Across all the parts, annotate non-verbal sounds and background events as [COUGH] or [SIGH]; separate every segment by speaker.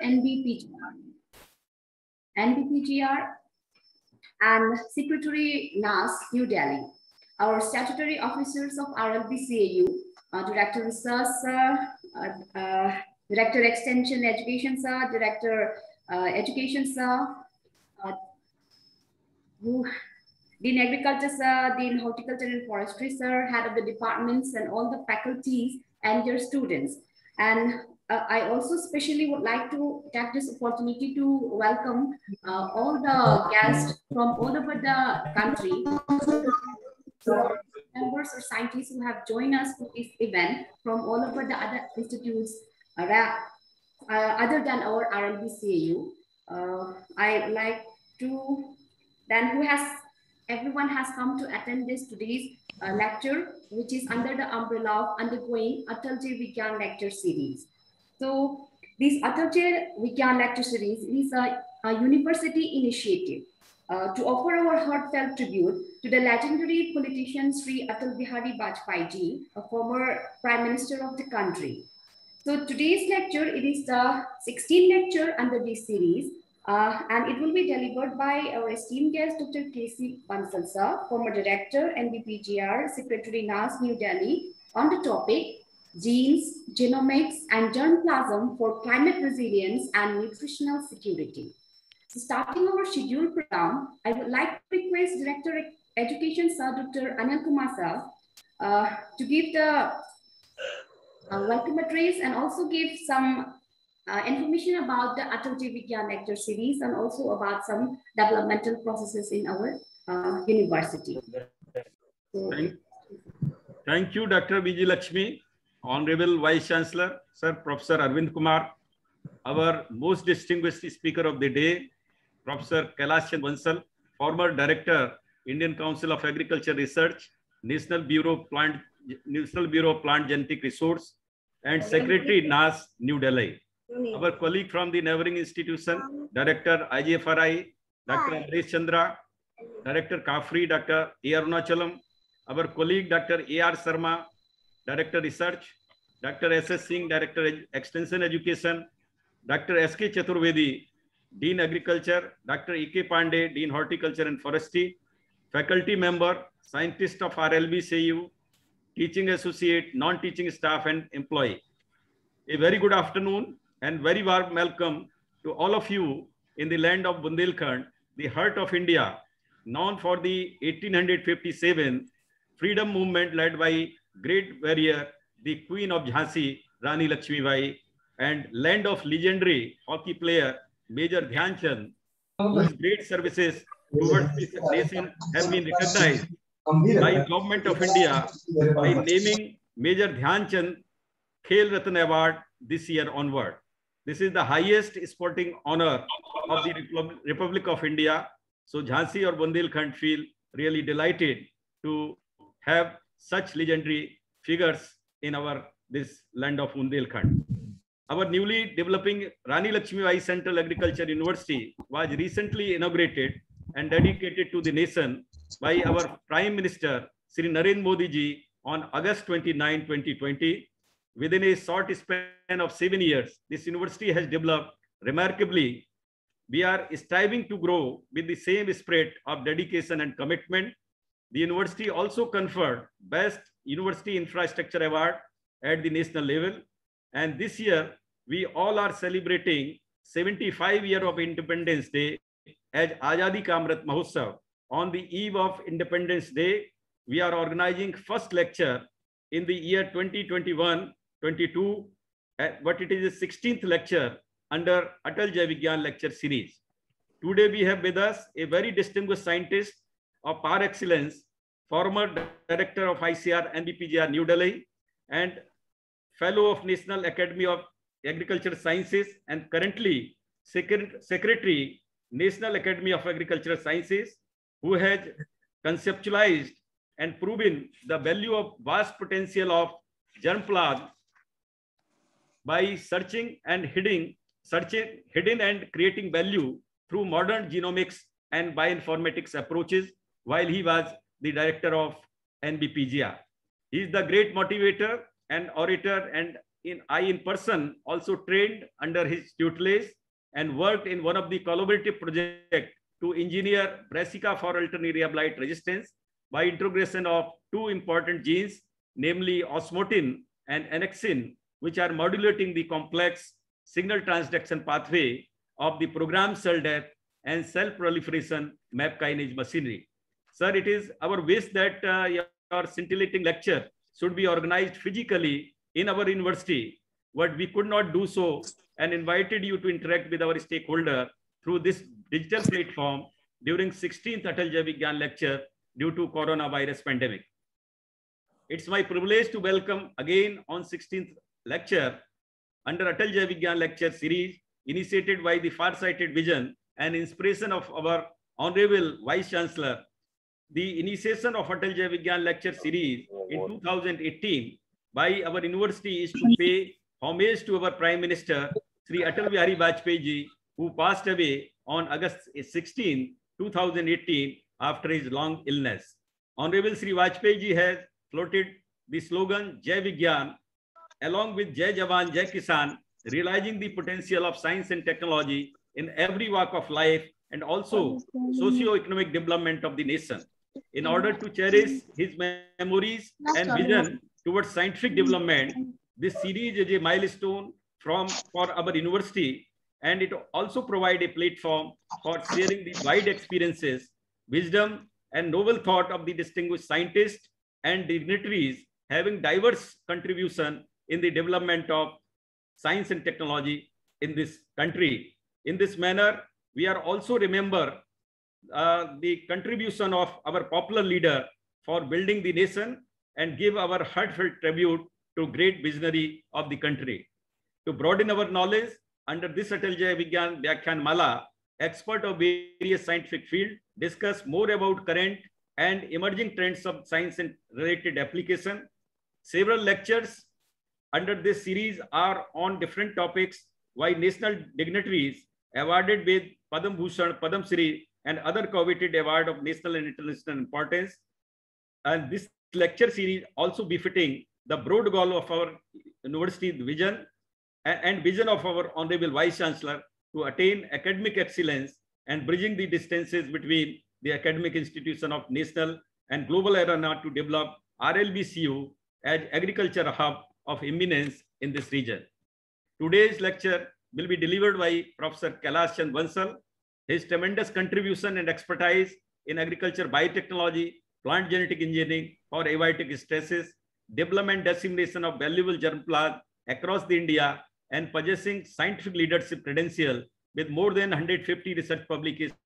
Speaker 1: NBPGR. NBPGR and Secretary NAS, New Delhi. Our statutory officers of RLBCAU, uh, Director Research, uh, uh, Director Extension Education, Sir, Director uh, Education, Sir, uh, Dean Agriculture, Sir, Dean Horticulture and Forestry, Sir, Head of the departments and all the faculties and your students. And uh, I also especially would like to take this opportunity to welcome uh, all the guests from all over the country, members or scientists who have joined us for this event from all over the other institutes uh, uh other than our RLBCAU. Uh, I like to, then who has, everyone has come to attend this today's uh, lecture, which is under the umbrella of undergoing Atal Jai Vigyan lecture series. So this Atal Jai Vigyan lecture series is a, a university initiative uh, to offer our heartfelt tribute to the legendary politician Sri Atal Bihari Vajpayee ji, a former prime minister of the country. So today's lecture, it is the 16th lecture under this series, uh, and it will be delivered by our esteemed guest, Dr. K.C. Bansal sir, former director, NBPGR, Secretary NAS, New Delhi, on the topic genes, genomics, and germplasm for climate resilience and nutritional security. So starting our scheduled program, I would like to request Director Education Sir Dr. Anil Kumar uh, to give the uh, welcome address and also give some uh, information about the Atal Vigyan lecture series and also about some developmental processes in our uh, university.
Speaker 2: So, thank, thank you, Dr. Vijay Lakshmi. Honorable Vice Chancellor, Sir Professor Arvind Kumar, our most distinguished speaker of the day, Professor Kailash Bansal, former Director, Indian Council of Agriculture Research, National Bureau of Plant, National Bureau of Plant Genetic Resource, and Secretary NAS, New Delhi. Our colleague from the neighboring institution, Director IGFRI, Dr. Amresh Chandra, Director Kafri, Dr. A. Arunachalam, our colleague, Dr. A.R. Sharma, Director Research, Dr. S.S. Singh, Director Extension Education, Dr. S.K. Chaturvedi, Dean Agriculture, Dr. E.K. Pandey, Dean Horticulture and Forestry, faculty member, scientist of RLB CU, teaching associate, non-teaching staff and employee. A very good afternoon and very warm welcome to all of you in the land of Bundelkhand, the heart of India, known for the 1857 freedom movement led by great warrior, the Queen of Jhansi, Rani Lakshmibai, and land of legendary hockey player, Major Dhyan Chand, whose great services towards this nation have been recognized by government of India by naming Major Dhyan Chand Khel Ratan Award this year onward. This is the highest sporting honor of the Republic of India. So Jhansi or Bundelkhand feel really delighted to have such legendary figures in our this land of Bundelkhand. Our newly developing Rani Lakshmibai Central Agriculture University was recently inaugurated and dedicated to the nation by our Prime Minister Sri Narendra Modi ji on August 29, 2020. Within a short span of seven years, this university has developed remarkably. We are striving to grow with the same spirit of dedication and commitment. The university also conferred Best University Infrastructure Award at the national level. And this year, we all are celebrating 75 year of Independence Day as Azadi Ka Amrit Mahotsav. On the eve of Independence Day, we are organizing first lecture in the year 2021-22, but it is the 16th lecture under Atal Jai lecture series. Today we have with us a very distinguished scientist of par excellence, former director of ICAR NBPGR New Delhi, and fellow of National Academy of Agricultural Sciences, and currently secretary National Academy of Agricultural Sciences, who has conceptualized and proven the value of vast potential of germplasm by searching and hidden, searching, hidden and creating value through modern genomics and bioinformatics approaches while he was the director of NBPGR. He is the great motivator and orator and in I in person also trained under his tutelage and worked in one of the collaborative projects to engineer brassica for alternaria blight resistance by integration of two important genes, namely osmotin and annexin, which are modulating the complex signal transduction pathway of the programmed cell death and cell proliferation MAP kinase machinery. Sir, it is our wish that uh, your scintillating lecture should be organized physically in our university, but we could not do so and invited you to interact with our stakeholder through this digital platform during 16th Atal Vigyan lecture due to coronavirus pandemic. It's my privilege to welcome again on 16th lecture under Atal Vigyan lecture series initiated by the far-sighted vision and inspiration of our Honorable Vice Chancellor. The initiation of Atal Vigyan lecture series oh, in 2018 by our university is to pay homage to our Prime Minister, Sri Atal Bihari Vajpayee ji, who passed away on August 16, 2018 after his long illness. Honorable Sri Vajpayee ji has floated the slogan Jai Vigyan along with Jai Jawan, Jai Kisan, realizing the potential of science and technology in every walk of life and also socio-economic development of the nation. In order to cherish his memories and vision towards scientific development, this series is a milestone from for our university and it also provide a platform for sharing the wide experiences, wisdom, and novel thought of the distinguished scientists and dignitaries having diverse contribution in the development of science and technology in this country. In this manner, we are also remember Uh, the contribution of our popular leader for building the nation and give our heartfelt tribute to great visionary of the country. To broaden our knowledge, under this Atal Jai Vigyan Vyakhyan Mala, expert of various scientific field discuss more about current and emerging trends of science and related application. Several lectures under this series are on different topics why national dignitaries awarded with Padam Bhushan, Padam Shri, and other coveted award of national and international importance. And this lecture series also befitting the broad goal of our university vision and vision of our Honorable Vice Chancellor to attain academic excellence and bridging the distances between the academic institution of national and global arena to develop RLBCU as agriculture hub of eminence in this region. Today's lecture will be delivered by Professor Kailash Bansal. His tremendous contribution and expertise in agriculture biotechnology, plant genetic engineering for abiotic stresses, development dissemination of valuable germplasm across the India, and possessing scientific leadership credential with more than 150 research publications,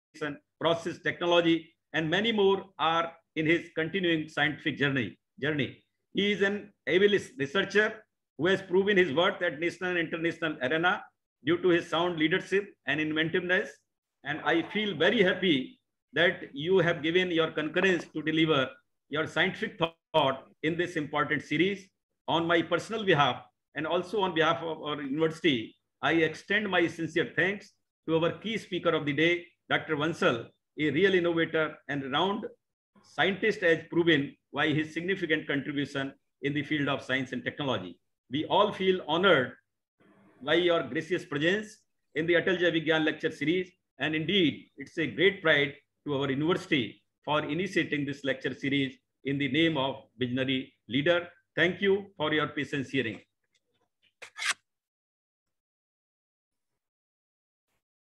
Speaker 2: process technology, and many more are in his continuing scientific journey. journey. He is an able researcher who has proven his worth at national and international arena due to his sound leadership and inventiveness. And I feel very happy that you have given your concurrence to deliver your scientific thought in this important series. On my personal behalf, and also on behalf of our university, I extend my sincere thanks to our key speaker of the day, Dr. Bansal, a real innovator and renowned scientist as proven by his significant contribution in the field of science and technology. We all feel honored by your gracious presence in the Atal Jai Vigyan lecture series. And indeed, it's a great pride to our university for initiating this lecture series in the name of visionary leader. Thank you for your patience hearing.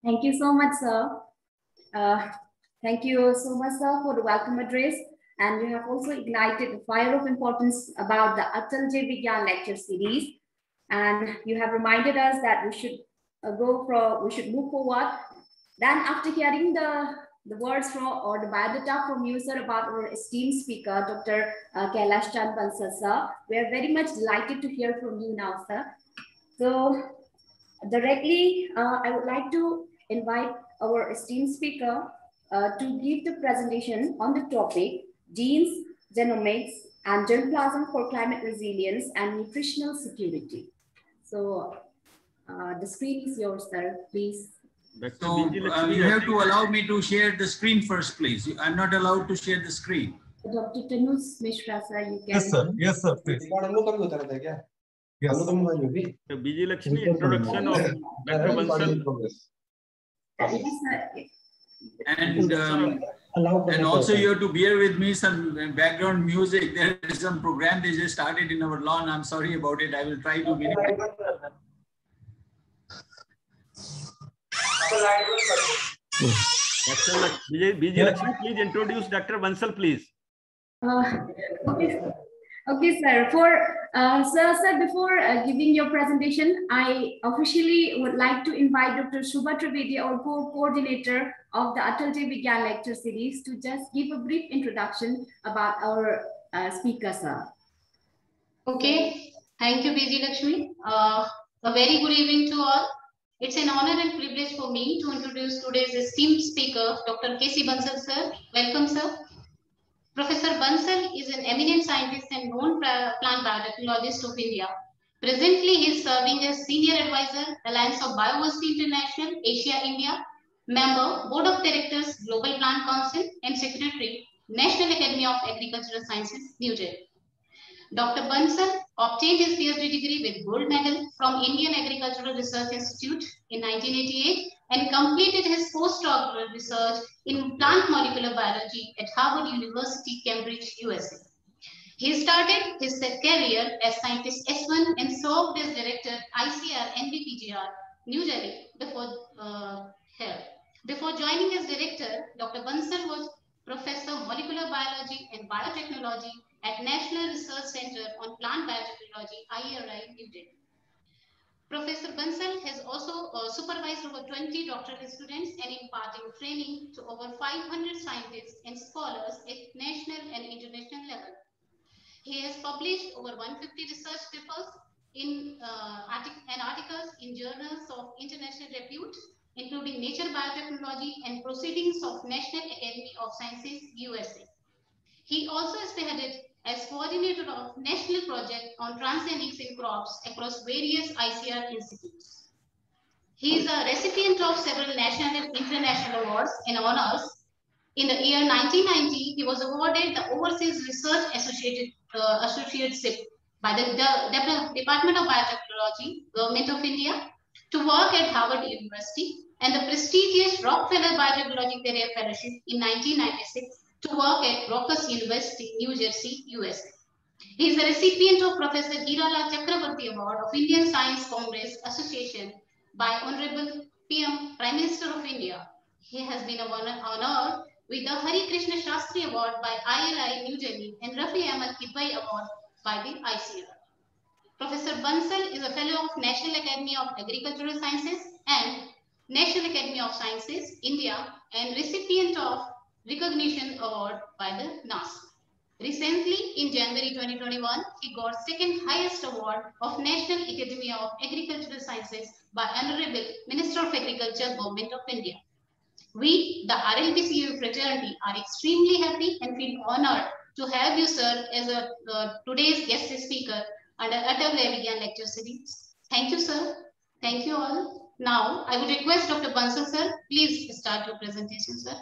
Speaker 1: Thank you so much, sir. Uh, thank you so much, sir, for the welcome address. And you have also ignited the fire of importance about the Atal Jai Vigyan lecture series. And you have reminded us that we should uh, go for, we should move forward. Then after hearing the, the words from or the biodata from you, sir, about our esteemed speaker, Dr. Uh, Kailash Chand Bansal, sir, we are very much delighted to hear from you now, sir. So directly, uh, I would like to invite our esteemed speaker uh, to give the presentation on the topic genes, genomics, and germplasm for climate resilience and nutritional security. So uh, the screen is yours, sir. Please.
Speaker 3: So uh, you have to allow me to share the screen first, please. I'm not allowed to share the screen.
Speaker 1: Dr. Tanuj Misra, sir, you can.
Speaker 4: Yes, sir. Yes, sir. Please. Yes.
Speaker 2: The BG Lakshmi introduction of Dr. Bansal.
Speaker 1: Yes, sir.
Speaker 3: And um, and also you have to bear with me some background music. There is some program they just started in our lawn. I'm sorry about it. I will try to minimize.
Speaker 2: Dr. BJ, Lakshmi, please introduce Dr. Bansal, please.
Speaker 1: Uh, okay, okay, sir. For uh, sir, sir, before uh, giving your presentation, I officially would like to invite Dr. Shubha Trivedi, our co-coordinator of the Atalji Vigyan Lecture Series, to just give a brief introduction about our uh, speaker, sir.
Speaker 5: Okay, thank you, BG Lakshmi. Uh, a very good evening to all. It's an honor and privilege for me to introduce today's esteemed speaker, Dr. K.C. Bansal, sir. Welcome, sir. Professor Bansal is an eminent scientist and known plant biotechnologist of India. Presently, he is serving as Senior Advisor, Alliance of Biodiversity International, Asia, India, Member, Board of Directors, Global Plant Council, and Secretary, National Academy of Agricultural Sciences, New Delhi. Dr. Bansal obtained his PhD degree with gold medal from Indian Agricultural Research Institute in 1988 and completed his postdoctoral research in plant molecular biology at Harvard University, Cambridge, USA. He started his career as scientist S1 and served as director ICR NBPGR, New Delhi, before uh, here. Before joining as director, Dr. Bansal was professor of molecular biology and biotechnology at National Research Center on Plant Biotechnology, IRI, New Delhi. Professor Bansal has also uh, supervised over 20 doctoral students and imparting training to over 500 scientists and scholars at national and international level. He has published over 150 research papers in uh, artic- and articles in journals of international repute, including Nature Biotechnology and Proceedings of National Academy of Sciences, USA. He also has spearheaded as coordinator of national project on transgenics in crops across various ICR institutes. He is a recipient of several national and international awards and honors. In the year 1990, he was awarded the Overseas Research Associated uh, Associateship by the De- Department of Biotechnology, Government of India, to work at Harvard University, and the prestigious Rockefeller Biotechnology Career Fellowship in 1996 to work at Rutgers University, New Jersey, USA. He is the recipient of Professor Girala Chakrabarti Award of Indian Science Congress Association by Honorable PM Prime Minister of India. He has been honored with the Hari Krishna Shastri Award by ILI New Delhi and Rafi Ahmad Kidwai Award by the ICR. Professor Bansal is a fellow of National Academy of Agricultural Sciences and National Academy of Sciences, India, and recipient of Recognition Award by the NASA. Recently, in January 2021, he got second highest award of National Academy of Agricultural Sciences by Honorable Minister of Agriculture, Government of India. We, the RLBCU fraternity, are extremely happy and feel honored to have you, sir, as a uh, today's guest speaker under Atal Vigyan Lecture Series. Thank you, sir. Thank you all. Now, I would request Dr. Bansal, sir, please start your presentation, sir.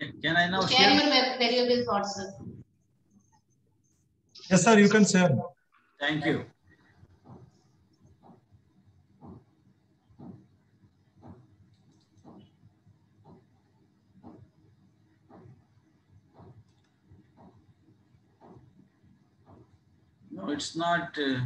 Speaker 3: Can I now
Speaker 5: Share
Speaker 3: share?
Speaker 5: your valuable thoughts, sir.
Speaker 4: Yes, sir, you can share.
Speaker 3: Thank you. No, it's not. uh,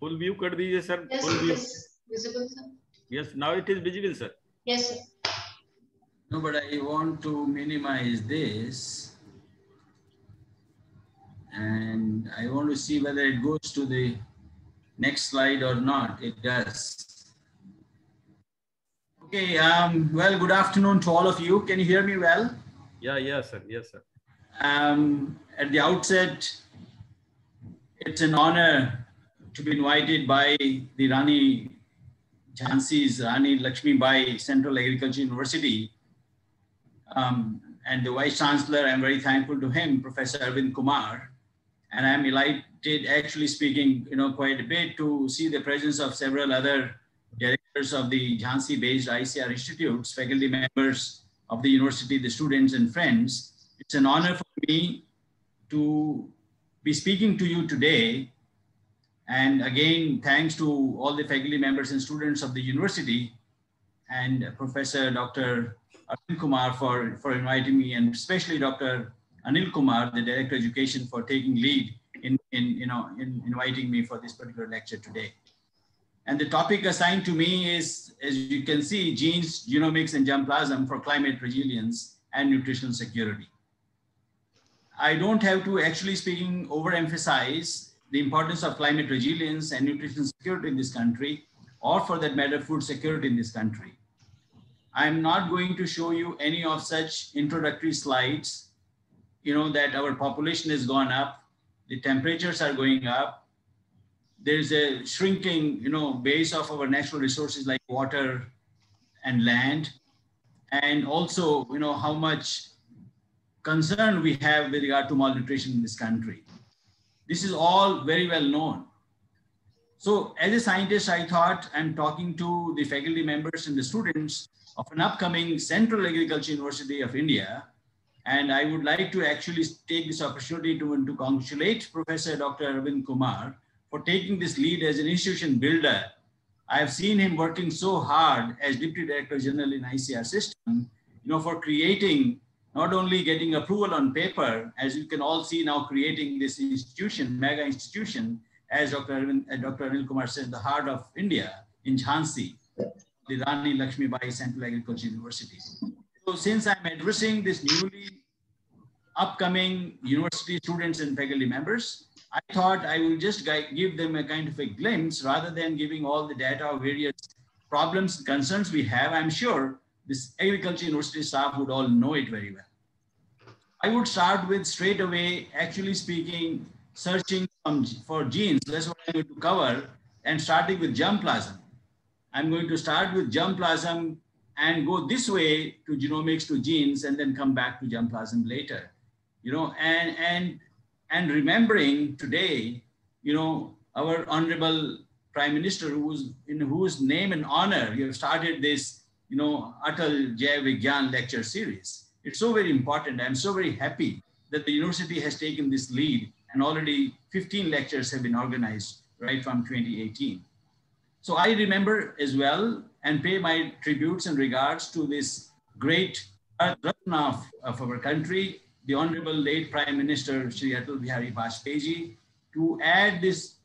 Speaker 2: Full view कर दीजिए sir.
Speaker 5: Yes,
Speaker 2: Full
Speaker 5: it
Speaker 2: view.
Speaker 5: is visible, sir.
Speaker 2: Yes, now it is visible, sir.
Speaker 5: Yes, sir.
Speaker 3: No, but I want to minimize this. And I want to see whether it goes to the next slide or not. It does. Okay, um, well, good afternoon to all of you. Can you hear me well?
Speaker 2: Yeah, yes, sir. Yes, sir.
Speaker 3: Um, at the outset, it's an honor to be invited by the Rani Jhansi's Rani Lakshmi Bai Central Agriculture University. Um, and the Vice Chancellor, I'm very thankful to him, Professor Arvind Kumar. And I'm delighted, actually speaking, you know, quite a bit to see the presence of several other directors of the Jhansi-based ICR institutes, faculty members of the university, the students and friends. It's an honor for me to be speaking to you today. And again, thanks to all the faculty members and students of the university and Professor Dr. Arvind Kumar for, for inviting me and especially Dr. Anil Kumar, the Director of Education for taking lead in, in, you know, in inviting me for this particular lecture today. And the topic assigned to me is, as you can see, genes, genomics, and germplasm for climate resilience and nutritional security. I don't have to actually speaking overemphasize the importance of climate resilience and nutrition security in this country, or for that matter, food security in this country. I'm not going to show you any of such introductory slides, you know, that our population has gone up, the temperatures are going up, there's a shrinking, you know, base of our natural resources like water and land, and also, you know, how much concern we have with regard to malnutrition in this country. This is all very well known. So as a scientist, I thought I'm talking to the faculty members and the students of an upcoming Central Agriculture University of India. And I would like to actually take this opportunity to, to congratulate Professor Dr. Arvind Kumar for taking this lead as an institution builder. I have seen him working so hard as Deputy Director General in ICR system, you know, for creating not only getting approval on paper, as you can all see now creating this institution, mega institution, as Dr. Arvind, uh, Dr. Anil Kumar said, the heart of India in Jhansi, the Rani Lakshmi Bai Central Agriculture University. So since I'm addressing this newly upcoming university students and faculty members, I thought I will just give them a kind of a glimpse rather than giving all the data of various problems and concerns we have. I'm sure this agriculture university staff would all know it very well. I would start with straight away, actually speaking, searching for genes. That's what I'm going to cover and starting with germplasm. I'm going to start with germplasm and go this way to genomics to genes and then come back to germplasm later. You know, and and and remembering today, you know, our honorable prime minister, who's in whose name and honor you have started this, you know, Atal Jai Vigyan lecture series. It's so very important. I'm so very happy that the university has taken this lead and already 15 lectures have been organized right from 2018. So I remember as well and pay my tributes and regards to this great of, of our country, the Honorable late Prime Minister Shri Atal Bihari Vajpayee, to add this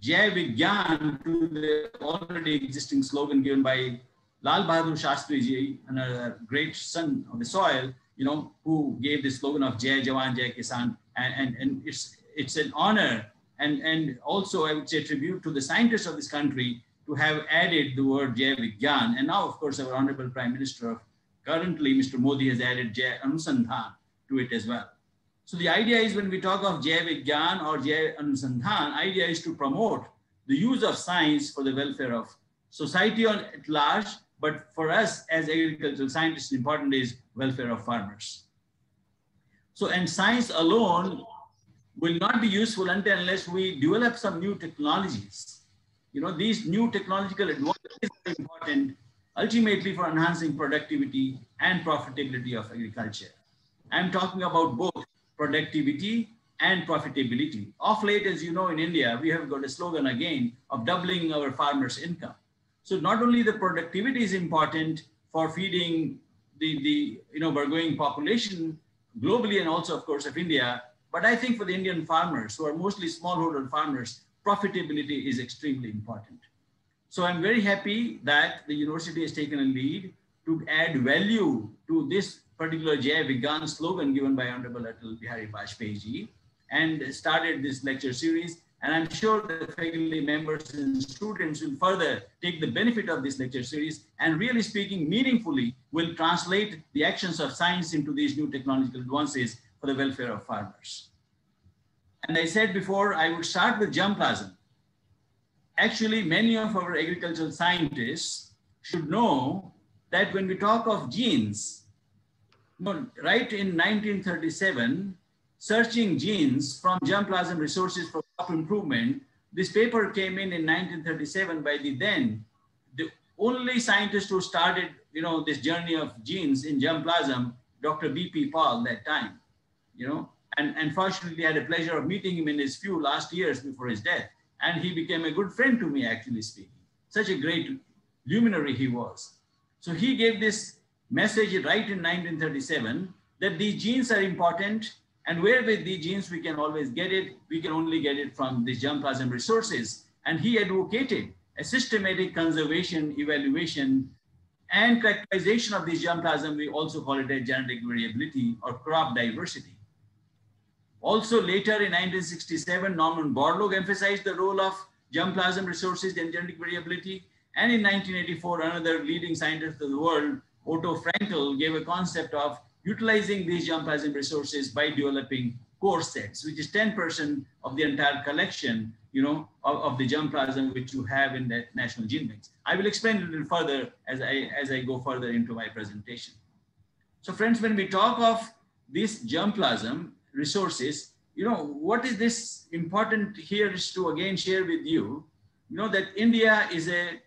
Speaker 3: Jai Vigyan to the already existing slogan given by Lal Bahadur Shastri ji, another great son of the soil, you know, who gave the slogan of Jai Jawan, Jai Kisan. And, and, and it's, it's an honor and, and also I would say tribute to the scientists of this country to have added the word Jai Vigyan. And now, of course, our Honorable Prime Minister, of currently Mr. Modi has added Jai Anusandhan to it as well. So the idea is when we talk of Jai Vigyan or Jai Anusandhan, idea is to promote the use of science for the welfare of society on at large, but for us as agricultural scientists, important is welfare of farmers. So, and science alone will not be useful until unless we develop some new technologies. You know, these new technological advances are important ultimately for enhancing productivity and profitability of agriculture. I'm talking about both productivity and profitability. Of late, as you know, in India, we have got a slogan again of doubling our farmers' income. So not only the productivity is important for feeding the, the you know, burgeoning population globally and also, of course, of India, but I think for the Indian farmers, who are mostly smallholder farmers, profitability is extremely important. So I'm very happy that the university has taken a lead to add value to this particular Jai Vigyan slogan given by Honorable Atal Bihari Vajpayee and started this lecture series. And I'm sure the faculty members and students will further take the benefit of this lecture series and really speaking meaningfully will translate the actions of science into these new technological advances for the welfare of farmers. And I said before, I would start with germplasm. Actually, many of our agricultural scientists should know that when we talk of genes, right in 1937, searching genes from germplasm resources for crop improvement, this paper came in in 1937 by the then, the only scientist who started, you know, this journey of genes in germplasm, Dr. B.P. Paul that time, you know, and, and fortunately I had a pleasure of meeting him in his few last years before his death. And he became a good friend to me, actually speaking. Such a great luminary he was. So he gave this message right in 1937 that these genes are important and where with these genes we can always get it, we can only get it from the germplasm resources. And he advocated a systematic conservation, evaluation, and characterization of this germplasm. We also call it a genetic variability or crop diversity. Also later in 1967, Norman Borlaug emphasized the role of germplasm resources in genetic variability. And in 1984, another leading scientist of the world, Otto Frankel, gave a concept of utilizing these germplasm resources by developing core sets, which is 10% of the entire collection, you know, of, of the germplasm which you have in that national gene banks. I will explain a little further as I, as I go further into my presentation. So friends, when we talk of this germplasm, resources, you know, what is this important here is to again share with you, you know, that India is a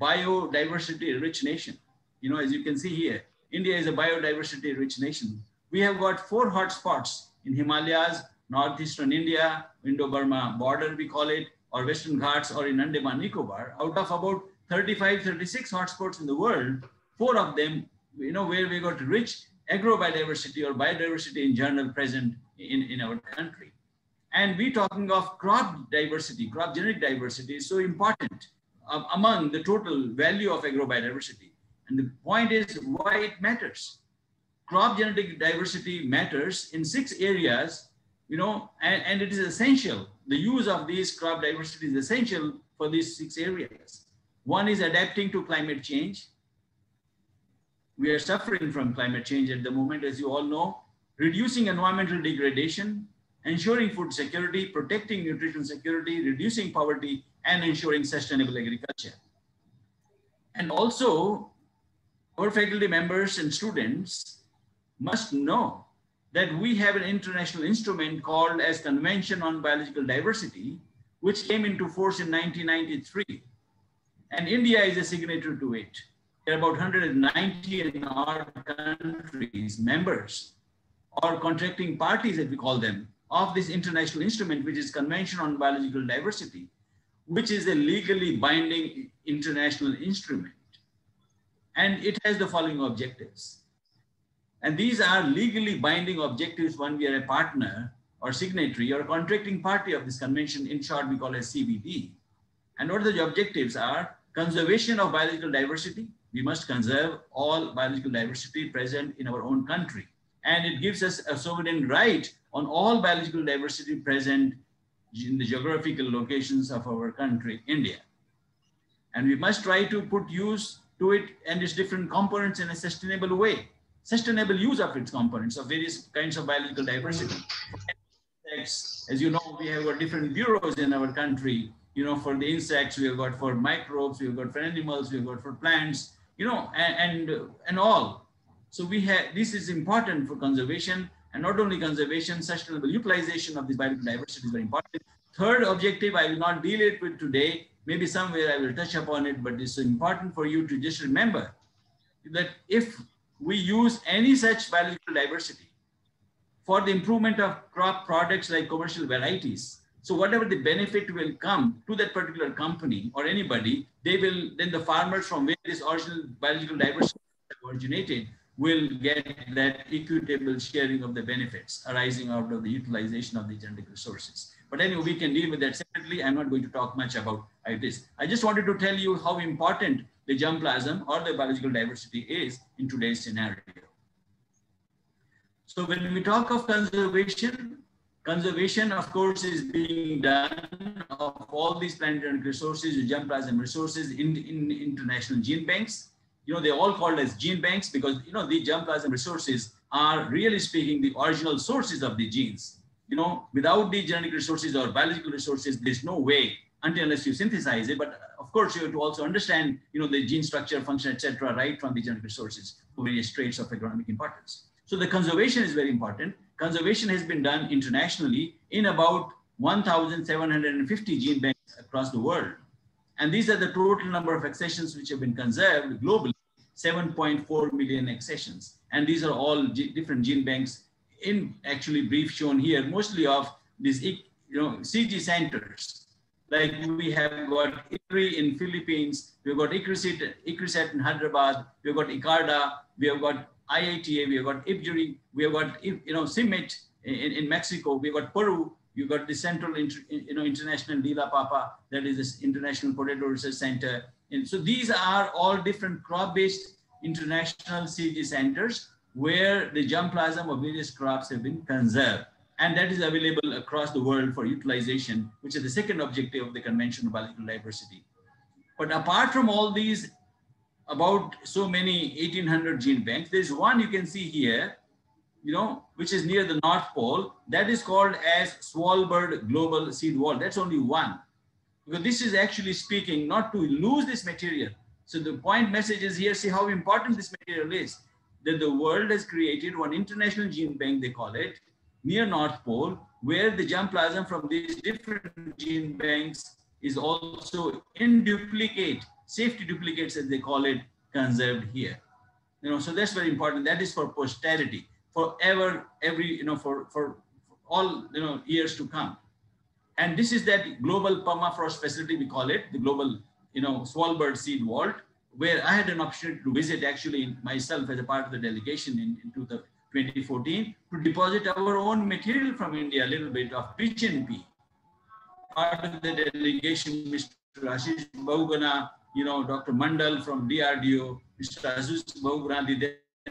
Speaker 3: biodiversity rich nation. You know, as you can see here, India is a biodiversity rich nation. We have got four hotspots in Himalayas, northeastern India, Indo-Burma border, we call it, or Western Ghats, or in Andaman Nicobar. Out of about 35, 36 hotspots in the world, four of them, you know, where we got rich agrobiodiversity or biodiversity in general present in, in our country. And we talking of crop diversity, crop genetic diversity is so important uh, among the total value of agrobiodiversity. And the point is why it matters. Crop genetic diversity matters in six areas, you know, and, and it is essential. The use of these crop diversity is essential for these six areas. One is adapting to climate change we are suffering from climate change at the moment, as you all know, reducing environmental degradation, ensuring food security, protecting nutrition security, reducing poverty, and ensuring sustainable agriculture. And also, our faculty members and students must know that we have an international instrument called as Convention on Biological Diversity, which came into force in 1993. And India is a signatory to it there are about 190 in our countries, members or contracting parties, as we call them, of this international instrument, which is Convention on Biological Diversity, which is a legally binding international instrument. And it has the following objectives. And these are legally binding objectives when we are a partner or signatory or contracting party of this convention. In short, we call it CBD. And what are the objectives are conservation of biological diversity, we must conserve all biological diversity present in our own country. And it gives us a sovereign right on all biological diversity present in the geographical locations of our country, India. And we must try to put use to it and its different components in a sustainable way. Sustainable use of its components of various kinds of biological diversity. As you know, we have got different bureaus in our country. You know, for the insects, we have got for microbes, we have got for animals, we have got for plants, you know, and, and, and all. So we have, this is important for conservation and not only conservation, sustainable utilization of this biological diversity is very important. Third objective, I will not deal it with today. Maybe somewhere I will touch upon it, but it's important for you to just remember that if we use any such biological diversity for the improvement of crop products like commercial varieties, so whatever the benefit will come to that particular company or anybody, they will, then the farmers from where this original biological diversity originated will get that equitable sharing of the benefits arising out of the utilization of the genetic resources. But anyway, we can deal with that separately. I'm not going to talk much about this. I just wanted to tell you how important the germplasm or the biological diversity is in today's scenario. So when we talk of conservation, Conservation, of course, is being done of all these planetary resources, germplasm resources in, in international gene banks. You know, they're all called as gene banks because, you know, the germplasm resources are really speaking the original sources of the genes. You know, without the genetic resources or biological resources, there's no way until unless you synthesize it. But uh, of course, you have to also understand, you know, the gene structure, function, etc., right from the genetic resources for various traits of agronomic importance. So the conservation is very important. Conservation has been done internationally in about 1,750 gene banks across the world. And these are the total number of accessions which have been conserved globally, 7.4 million accessions. And these are all different gene banks in actually brief shown here, mostly of these you know, CG centers. Like we have got ICRI in Philippines, we've got ICRISAT, ICRISAT in Hyderabad, we've got ICARDA, we have got IATA, we have got IPGRI, we have got you know CIMMYT in, in Mexico, we've got Peru, you got the Central you know International Lila Papa, that is this International Potato Research Center. And so these are all different crop-based international CG centers where the germplasm of various crops have been conserved. And that is available across the world for utilization, which is the second objective of the Convention of Biological Diversity. But apart from all these, about so many 1800 gene banks, there's one you can see here, you know, which is near the North Pole. That is called as Svalbard Global Seed Vault. That's only one. Because this is actually speaking not to lose this material. So the point message is here, see how important this material is that the world has created one international gene bank, they call it, near North Pole, where the germplasm from these different gene banks is also in duplicate, safety duplicates as they call it, conserved here. You know, so that's very important. That is for posterity, forever, every, you know, for, for all, you know, years to come. And this is that global permafrost facility, we call it, the global, you know, Svalbard seed vault, where I had an opportunity to visit actually myself as a part of the delegation in, in 2014 to deposit our own material from India, a little bit of pigeon pea. Part of the delegation, Mr. Ashish Bahuguna, you know, Dr. Mandal from DRDO, Mr. Ashish Bahuguna,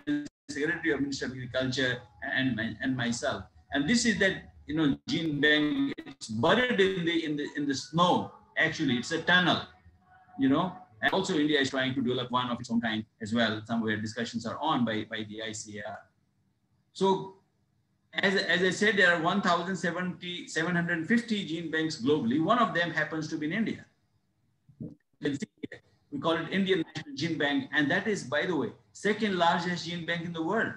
Speaker 3: the Secretary of Ministry of Agriculture, and, my, and myself. And this is that, you know, gene bank, it's buried in the, in the, in the snow. Actually, it's a tunnel, you know, and also India is trying to develop one of its own kind as well, somewhere discussions are on by, by the ICAR. So as, as I said, there are 1,750 gene banks globally. One of them happens to be in India. We call it Indian National Gene Bank. And that is, by the way, second largest gene bank in the world,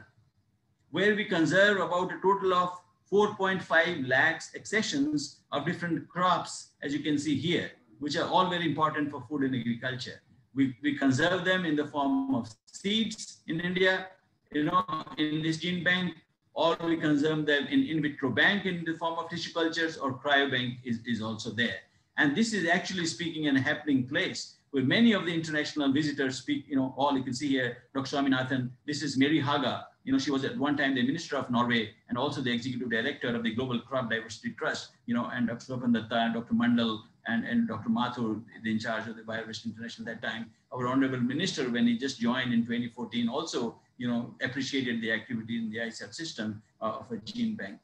Speaker 3: where we conserve about a total of 4.5 lakhs accessions of different crops, as you can see here which are all very important for food and agriculture. We, we conserve them in the form of seeds in India, you know, in this gene bank, or we conserve them in in vitro bank in the form of tissue cultures or cryobank is, is also there. And this is actually speaking in a happening place where many of the international visitors speak, you know, all you can see here, Dr. Swaminathan, this is Marie Haga, you know, she was at one time the Minister of Norway and also the Executive Director of the Global Crop Diversity Trust, you know, and Dr. Swapan and Dr. Mandal and, and Dr. Mathur, the in charge of the Bioversity International at that time. Our Honorable Minister, when he just joined in 2014, also, you know, appreciated the activity in the ICAR system uh, of a gene bank.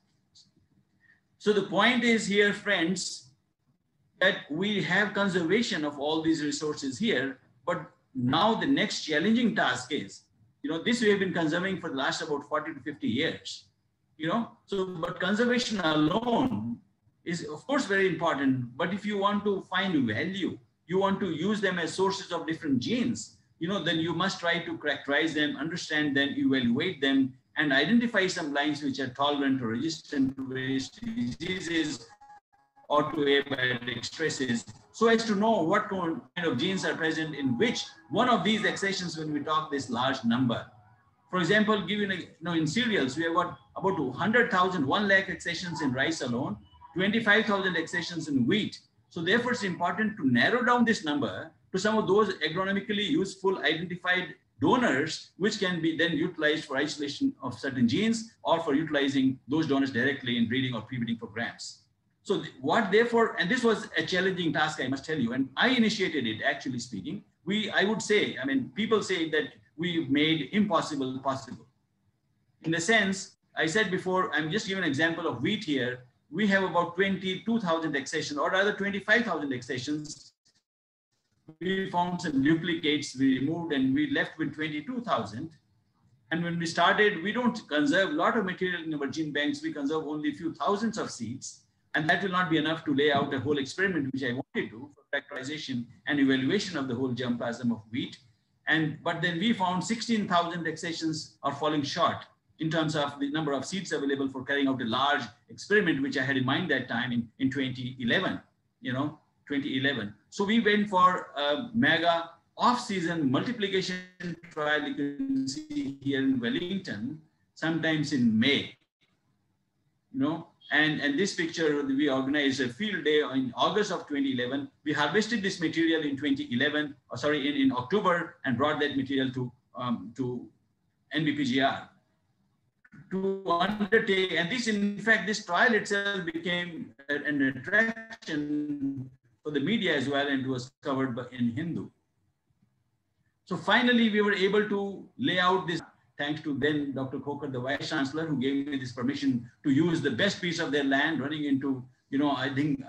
Speaker 3: So the point is here, friends, that we have conservation of all these resources here, but now the next challenging task is, you know, this we have been conserving for the last about 40 to 50 years, you know, so, but conservation alone is of course very important, but if you want to find value, you want to use them as sources of different genes, you know, then you must try to characterize them, understand them, evaluate them, and identify some lines which are tolerant or resistant to various diseases or to abiotic stresses, so as to know what kind of genes are present in which one of these accessions when we talk this large number. For example, given you know, in cereals, we have got about 100,000, 1 lakh accessions in rice alone, 25,000 accessions in wheat. So therefore, it's important to narrow down this number to some of those agronomically useful identified donors, which can be then utilized for isolation of certain genes or for utilizing those donors directly in breeding or pre-breeding programs. So what therefore, and this was a challenging task, I must tell you, and I initiated it actually speaking. We, I would say, I mean, people say that we made impossible possible. In the sense, I said before, I'm just giving an example of wheat here we have about 22,000 accessions or rather 25,000 accessions. We found some duplicates we removed and we left with 22,000. And when we started, we don't conserve a lot of material in our gene banks. We conserve only a few thousands of seeds. And that will not be enough to lay out a whole experiment, which I wanted to for characterization and evaluation of the whole germplasm of wheat. And, but then we found 16,000 accessions are falling short in terms of the number of seats available for carrying out a large experiment, which I had in mind that time in, in 2011, you know, 2011. So we went for a mega off-season multiplication trial, you can see here in Wellington, sometimes in May, you know, and, and this picture, we organized a field day in August of 2011. We harvested this material in 2011, or sorry, in, in October and brought that material to, um, to NBPGR to undertake, and this, in fact, this trial itself became an attraction for the media as well, and was covered in Hindu. So finally, we were able to lay out this thanks to then Dr. Coker, the Vice Chancellor, who gave me this permission to use the best piece of their land running into, you know, I think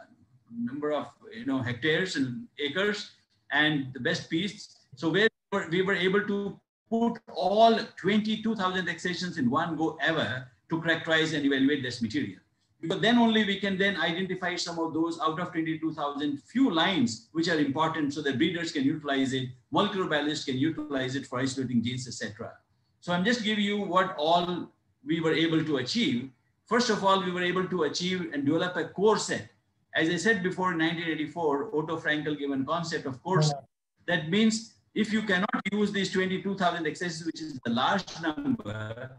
Speaker 3: number of, you know, hectares and acres and the best piece. So where we were able to put all 22,000 accessions in one go ever to characterize and evaluate this material. But then only we can then identify some of those out of 22,000 few lines which are important so that breeders can utilize it, molecular biologists can utilize it for isolating genes, etc. So I'm just giving you what all we were able to achieve. First of all, we were able to achieve and develop a core set. As I said before, in 1984, Otto Frankel gave a concept of core set. That means if you cannot use these 22,000 accesses, which is the large number,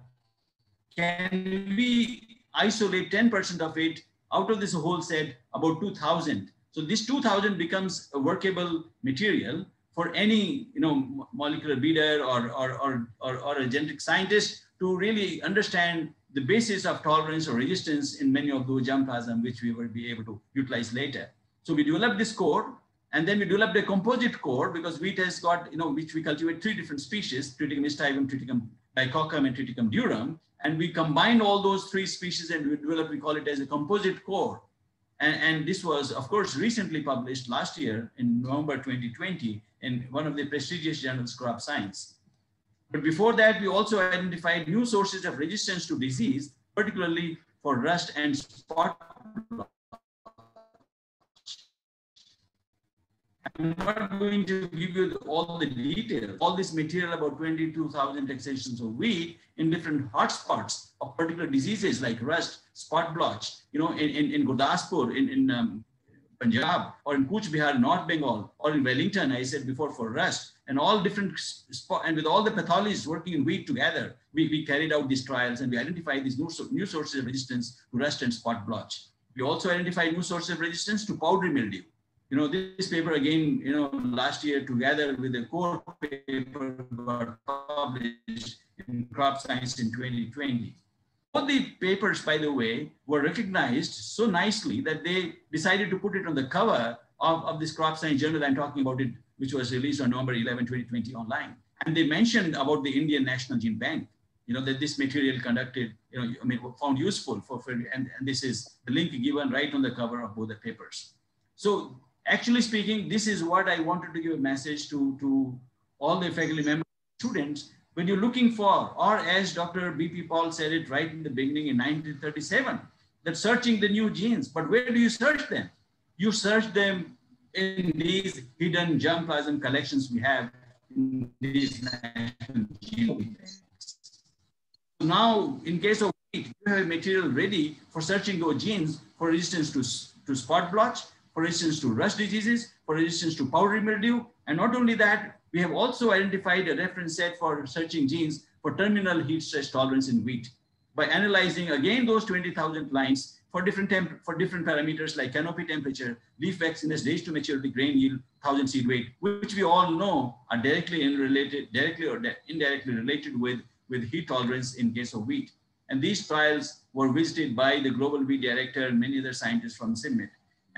Speaker 3: can we isolate 10% of it out of this whole set, about 2,000? So this 2,000 becomes a workable material for any you know, molecular breeder or, or, or, or, or a genetic scientist to really understand the basis of tolerance or resistance in many of those germplasm, which we will be able to utilize later. So we developed this core and then we developed a composite core because wheat has got, you know, which we cultivate three different species, Triticum aestivum, Triticum dicoccum, and Triticum durum. And we combined all those three species and we developed, we call it as a composite core. And, and this was, of course, recently published last year in November 2020 in one of the prestigious journals, Crop Science. But before that, we also identified new sources of resistance to disease, particularly for rust and spot I'm not going to give you all the details, all this material about 22,000 extensions of wheat in different hotspots of particular diseases like rust, spot blotch, you know, in, in, in Gurdaspur, in, in um, Punjab, or in Cooch Bihar, North Bengal, or in Wellington, I said before for rust, and all different spot, and with all the pathologists working in wheat together, we, we carried out these trials and we identified these new, new sources of resistance to rust and spot blotch. We also identified new sources of resistance to powdery mildew you know, this paper again, you know, last year together with the core paper got published in Crop Science in 2020. Both the papers, by the way, were recognized so nicely that they decided to put it on the cover of, of this Crop Science journal I'm talking about it, which was released on November 11, 2020 online. And they mentioned about the Indian National Gene Bank, you know, that this material conducted, you know, I mean, found useful for, for and, and this is the link given right on the cover of both the papers. So actually speaking, this is what I wanted to give a message to, to all the faculty members, students, when you're looking for, or as Dr. B.P. Paul said it right in the beginning in 1937, that searching the new genes, but where do you search them? You search them in these hidden germplasm collections we have in these national So now, in case of wheat, you have material ready for searching those genes for resistance to, to spot blotch, for resistance to rust diseases, for resistance to powdery mildew. And not only that, we have also identified a reference set for searching genes for terminal heat stress tolerance in wheat. By analyzing again those 20,000 lines for different for different parameters like canopy temperature, leaf waxiness, days to maturity, grain yield, thousand seed weight, which we all know are directly related, directly or indirectly related with, with heat tolerance in case of wheat. And these trials were visited by the global wheat director and many other scientists from CIMMYT.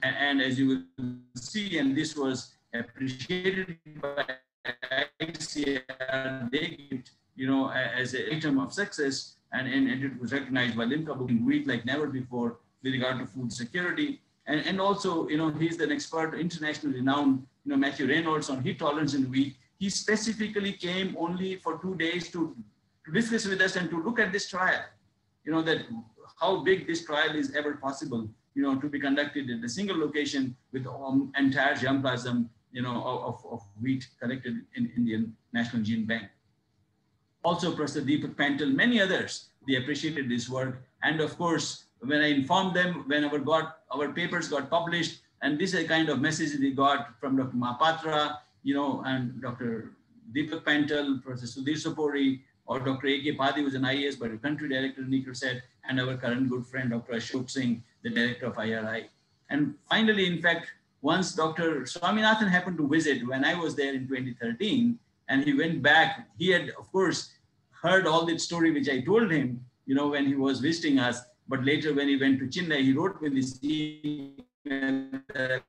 Speaker 3: And, and as you will see, and this was appreciated by ICAR, they you know, as an item of success, and, and, and it was recognized by Limca Book in wheat like never before with regard to food security. And, and also, you know, he's an expert, internationally renowned, you know, Matthew Reynolds on heat tolerance in wheat. He specifically came only for two days to, to discuss with us and to look at this trial, you know, that how big this trial is ever possible you know, to be conducted at a single location with um, entire germplasm, you know, of, of wheat collected in Indian National Gene Bank. Also Professor Deepak Pantel, many others, They appreciated this work. And of course, when I informed them, when our, got, our papers got published, and this is a kind of message they got from Dr. Mahapatra, you know, and Dr. Deepak Pantal, Professor Sudhir Sopori, or Dr. A.K. Padi, who's an IAS, but a country director, Nikar said, and our current good friend, Dr. Ashok Singh, the director of IRI. And finally, in fact, once Dr. Swaminathan happened to visit when I was there in 2013, and he went back, he had, of course, heard all that story which I told him, you know, when he was visiting us. But later, when he went to Chennai, he wrote me this email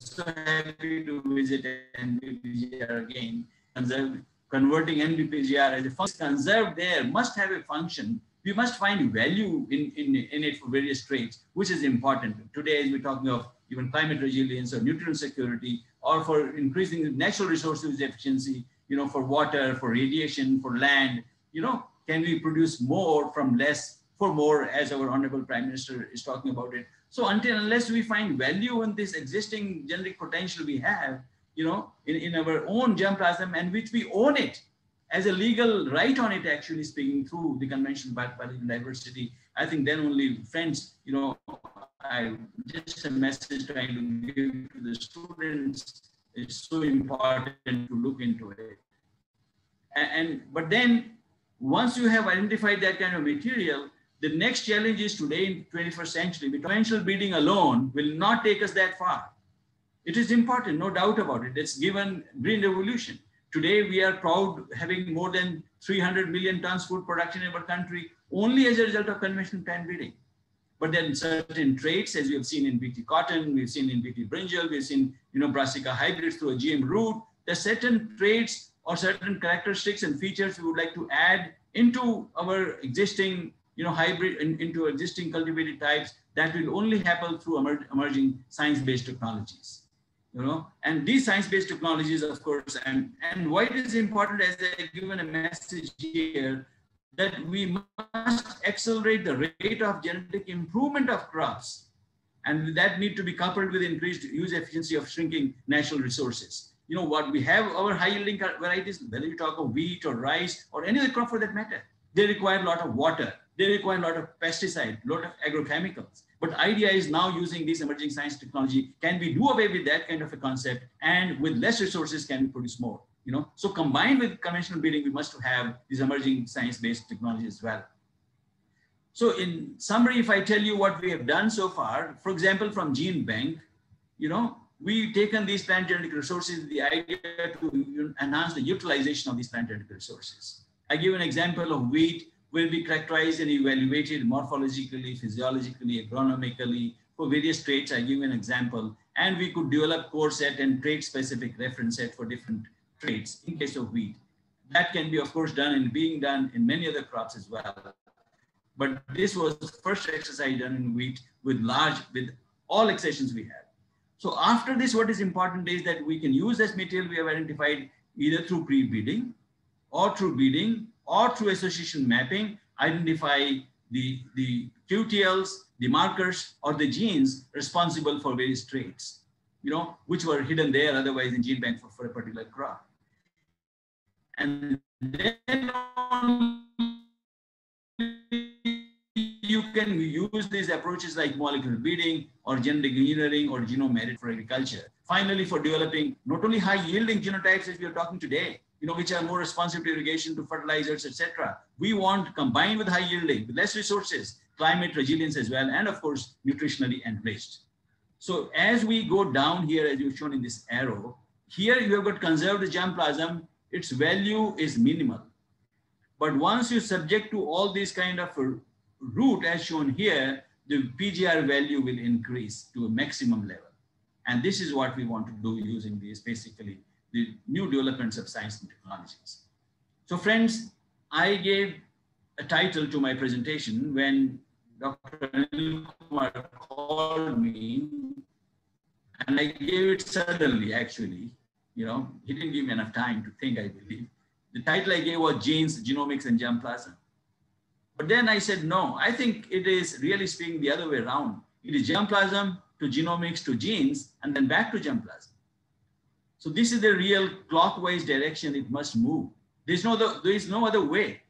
Speaker 3: so happy to visit NBPGR again. Conserve, converting NBPGR as a function conserved there must have a function. We must find value in, in, in it for various traits, which is important. Today, as we're talking of even climate resilience or nutrient security, or for increasing natural resources efficiency, you know, for water, for radiation, for land, you know, can we produce more from less for more, as our Honorable Prime Minister is talking about it. So until unless we find value in this existing genetic potential we have, you know, in, in our own germplasm and which we own it as a legal right on it, actually speaking through the Convention about Biological Diversity, I think then only friends, you know, I just a message trying to give to the students is so important to look into it. And, and but then once you have identified that kind of material, the next challenge is today in 21st century, the conventional breeding alone will not take us that far. It is important, no doubt about it. It's given green revolution. Today, we are proud having more than 300 million tons food production in our country only as a result of conventional plant breeding. But then certain traits, as we have seen in BT cotton, we've seen in BT brinjal, we've seen, you know, brassica hybrids through a GM route. There are certain traits or certain characteristics and features we would like to add into our existing you know, hybrid in, into existing cultivated types that will only happen through emer emerging science-based technologies. You know, and these science-based technologies, of course, and, and why it is important as I given a message here, that we must accelerate the rate of genetic improvement of crops. And that need to be coupled with increased use efficiency of shrinking natural resources. You know what, we have our high yielding varieties, whether you talk of wheat or rice or any other crop for that matter, they require a lot of water they require a lot of pesticide, a lot of agrochemicals. But idea is now using this emerging science technology, can we do away with that kind of a concept and with less resources can we produce more? You know, so combined with conventional breeding, we must have these emerging science-based technology as well. So in summary, if I tell you what we have done so far, for example, from Gene Bank, you know, we've taken these plant genetic resources, the idea to enhance the utilization of these plant genetic resources. I give an example of wheat will be characterized and evaluated morphologically, physiologically, agronomically for various traits. I give you an example. And we could develop core set and trait specific reference set for different traits in case of wheat. That can be, of course, done and being done in many other crops as well. But this was the first exercise done in wheat with large, with all accessions we had. So after this, what is important is that we can use this material we have identified either through pre-breeding or through breeding or through association mapping, identify the, the QTLs, the markers, or the genes responsible for various traits, you know, which were hidden there otherwise in gene bank for, for a particular crop. And then you can use these approaches like molecular breeding or genetic engineering or genome edit for agriculture. Finally, for developing not only high yielding genotypes as we are talking today, you know, which are more responsive to irrigation, to fertilizers, etc. We want combined with high yielding, with less resources, climate resilience as well, and of course, nutritionally enriched. So as we go down here, as you've shown in this arrow, here you have got conserved germplasm, its value is minimal. But once you subject to all these kind of root as shown here, the PGR value will increase to a maximum level. And this is what we want to do using these basically the new developments of science and technologies. So friends, I gave a title to my presentation when Dr. Anil Kumar called me and I gave it suddenly actually, you know, he didn't give me enough time to think, I believe. The title I gave was Genes, Genomics and Germplasm. But then I said, no, I think it is really speaking the other way around. It is germplasm to genomics to genes and then back to germplasm. So this is the real clockwise direction it must move. There's no, other, there is no other way.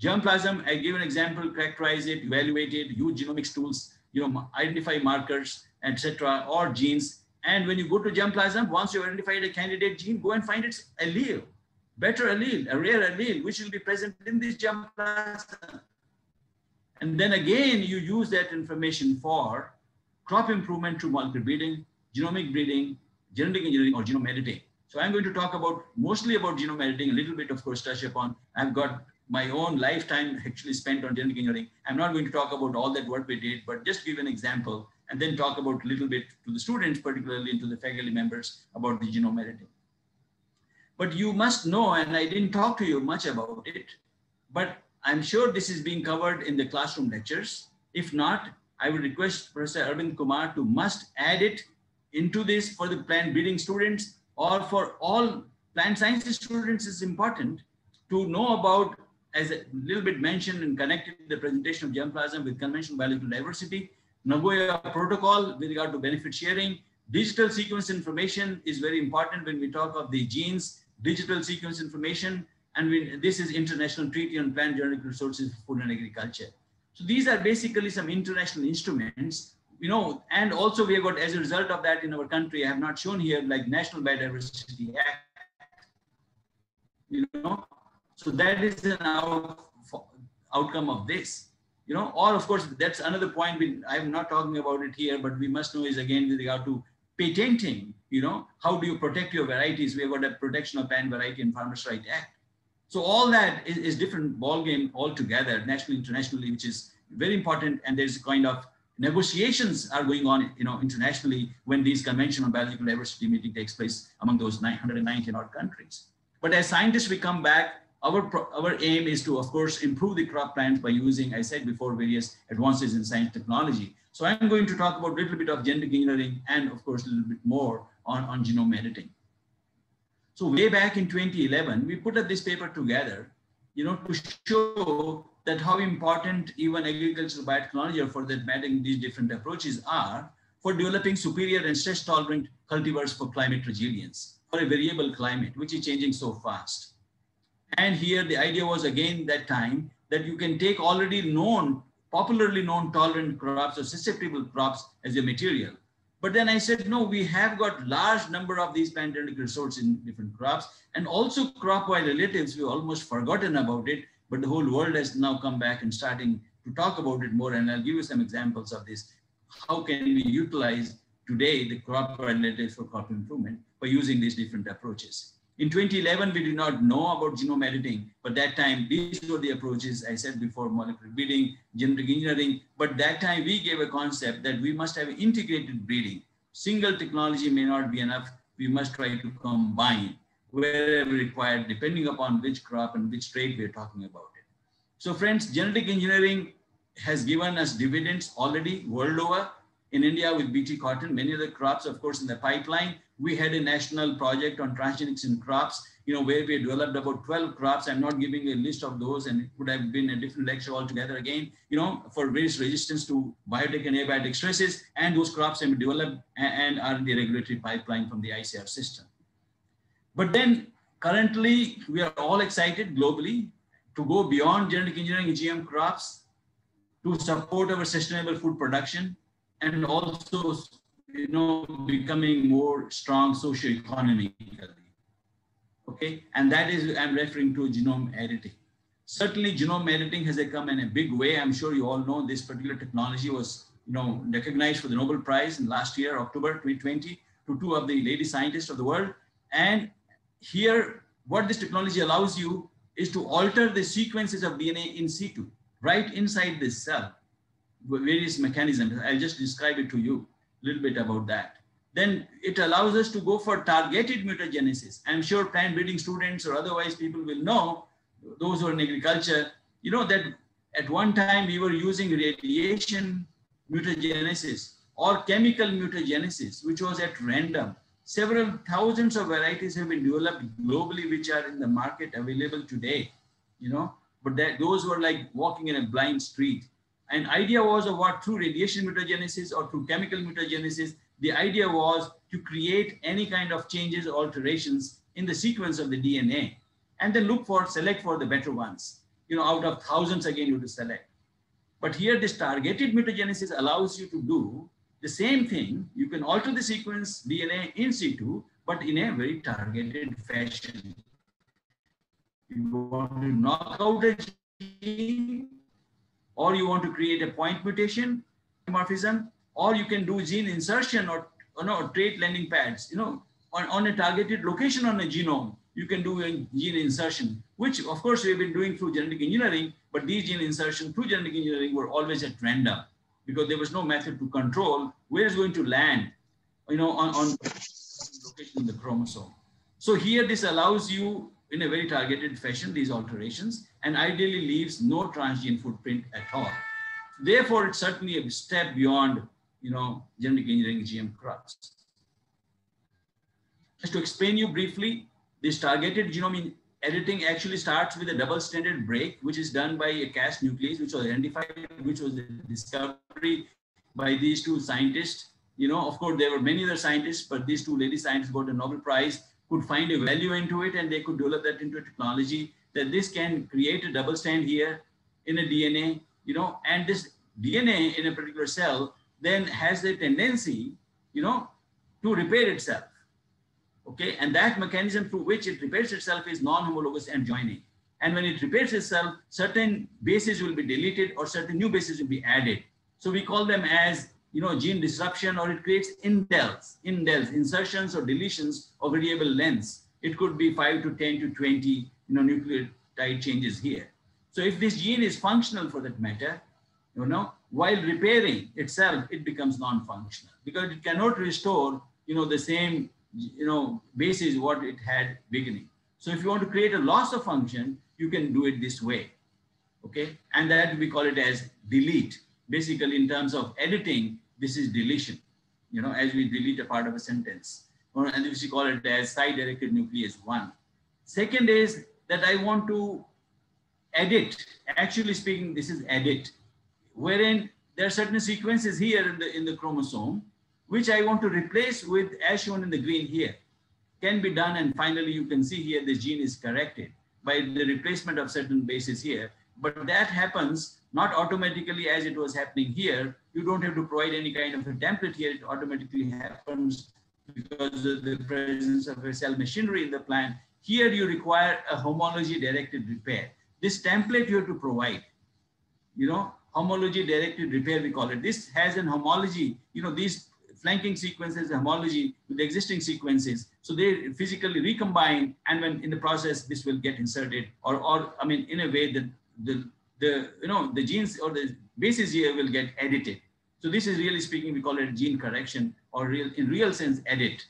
Speaker 3: Germplasm, I give an example, characterize it, evaluate it, use genomics tools, you know, identify markers, etc., or genes. And when you go to germplasm, once you identified a candidate gene, go and find its allele, better allele, a rare allele, which will be present in this germplasm. And then again, you use that information for crop improvement through molecular breeding, genomic breeding, genetic engineering, or genome editing. So I'm going to talk about mostly about genome editing, a little bit, of course, touch upon. I've got my own lifetime actually spent on genetic engineering. I'm not going to talk about all that work we did, but just give an example and then talk about a little bit to the students, particularly and to the faculty members about the genome editing. But you must know, and I didn't talk to you much about it, but I'm sure this is being covered in the classroom lectures. If not, I would request Professor Arvind Kumar to must add it into this for the plant breeding students or for all plant sciences students is important to know about as a little bit mentioned and connected the presentation of germplasm with conventional biological diversity, Nagoya protocol with regard to benefit sharing, digital sequence information is very important when we talk of the genes, digital sequence information, and we, this is International Treaty on Plant Genetic Resources for Food and Agriculture. So these are basically some international instruments, you know, and also we have got as a result of that in our country, I have not shown here like National Biodiversity Act, you know, so that is an out, outcome of this, you know, or of course, that's another point. We, I'm not talking about it here, but we must know is again with regard to patenting, you know, how do you protect your varieties? We have got a protection of plant variety and Farmers' Right Act. So all that is, is different ball game altogether, nationally, internationally, which is very important. And there's a kind of negotiations are going on, you know, internationally when these conventional biological diversity meeting takes place among those 919 odd countries. But as scientists, we come back our, our aim is to, of course, improve the crop plants by using, I said before, various advances in science technology. So I'm going to talk about a little bit of genetic engineering and, of course, a little bit more on, on genome editing. So way back in 2011, we put up this paper together, you know, to show that how important even agricultural biotechnology or for that matter these different approaches are for developing superior and stress tolerant cultivars for climate resilience, for a variable climate, which is changing so fast. And here the idea was again that time that you can take already known, popularly known tolerant crops or susceptible crops as a material. But then I said, no, we have got large number of these pandemic resources in different crops and also crop-wide relatives, we almost forgotten about it, but the whole world has now come back and starting to talk about it more. And I'll give you some examples of this. How can we utilize today the crop relatives for crop improvement by using these different approaches? In 2011, we did not know about genome editing, but that time these were the approaches I said before, molecular breeding, genetic engineering. But that time we gave a concept that we must have integrated breeding. Single technology may not be enough. We must try to combine wherever required, depending upon which crop and which trait we're talking about it. So friends, genetic engineering has given us dividends already world over. In India with BT cotton, many other crops, of course, in the pipeline, we had a national project on transgenics in crops, you know, where we developed about 12 crops. I'm not giving a list of those and it would have been a different lecture altogether again, you know, for various resistance to biotic and abiotic stresses. And those crops have been developed and are in the regulatory pipeline from the ICR system. But then currently we are all excited globally to go beyond genetic engineering GM crops to support our sustainable food production and also you know, becoming more strong socio-economically. Okay, and that is, I'm referring to genome editing. Certainly genome editing has come in a big way. I'm sure you all know this particular technology was, you know, recognized for the Nobel Prize in last year, October 2020, to two of the lady scientists of the world. And here, what this technology allows you is to alter the sequences of DNA in situ, right inside this cell, various mechanisms. I'll just describe it to you a little bit about that. Then it allows us to go for targeted mutagenesis. I'm sure plant breeding students or otherwise people will know, those who are in agriculture, you know that at one time we were using radiation mutagenesis or chemical mutagenesis, which was at random. Several thousands of varieties have been developed globally, which are in the market available today, you know, but that those were like walking in a blind street. And idea was of what through radiation mutagenesis or through chemical mutagenesis, the idea was to create any kind of changes or alterations in the sequence of the DNA and then look for, select for the better ones. you know, out of thousands again you to select. But here this targeted mutagenesis allows you to do the same thing. You can alter the sequence DNA in situ, but in a very targeted fashion. You want to knock out a gene, or you want to create a point mutation, morphism, or you can do gene insertion or, or no, trait landing pads, you know, on, on a targeted location on a genome, you can do a gene insertion, which of course we've been doing through genetic engineering, but these gene insertion through genetic engineering were always at random because there was no method to control where it's going to land, you know, on, on location in the chromosome. So here this allows you in a very targeted fashion, these alterations, and ideally leaves no transgene footprint at all. Therefore, it's certainly a step beyond, you know, genetic engineering GM crops. Just to explain you briefly, this targeted genome editing actually starts with a double-stranded break, which is done by a Cas nuclease, which was identified, which was the discovery by these two scientists. You know, of course, there were many other scientists, but these two lady scientists got a Nobel Prize, could find a value into it, and they could develop that into a technology that this can create a double strand here in a DNA, you know, and this DNA in a particular cell then has the tendency, you know, to repair itself. Okay, and that mechanism through which it repairs itself is non-homologous end joining. And when it repairs itself, certain bases will be deleted or certain new bases will be added. So we call them as you know gene disruption or it creates indels, indels, insertions or deletions of variable lengths. It could be 5 to 10 to 20 you know nucleotide changes here. So if this gene is functional for that matter, you know, while repairing itself, it becomes non-functional because it cannot restore, you know, the same, you know, basis what it had beginning. So if you want to create a loss of function, you can do it this way, okay? And that we call it as delete. Basically, in terms of editing, this is deletion, you know, as we delete a part of a sentence. And we call it as side-directed nuclease one. Second is that I want to edit. Actually speaking, this is edit wherein there are certain sequences here in the, in the chromosome, which I want to replace with as shown in the green here. Can be done and finally you can see here the gene is corrected by the replacement of certain bases here. But that happens not automatically as it was happening here. You don't have to provide any kind of a template here. It automatically happens because of the presence of a cell machinery in the plant. Here you require a homology directed repair. This template you have to provide, you know, homology directed repair, we call it. This has an homology, you know, these flanking sequences, homology with the existing sequences. So they physically recombine and when in the process, this will get inserted or, or I mean, in a way that the, the, you know, the genes or the bases here will get edited. So this is really speaking, we call it gene correction or real, in real sense, edit.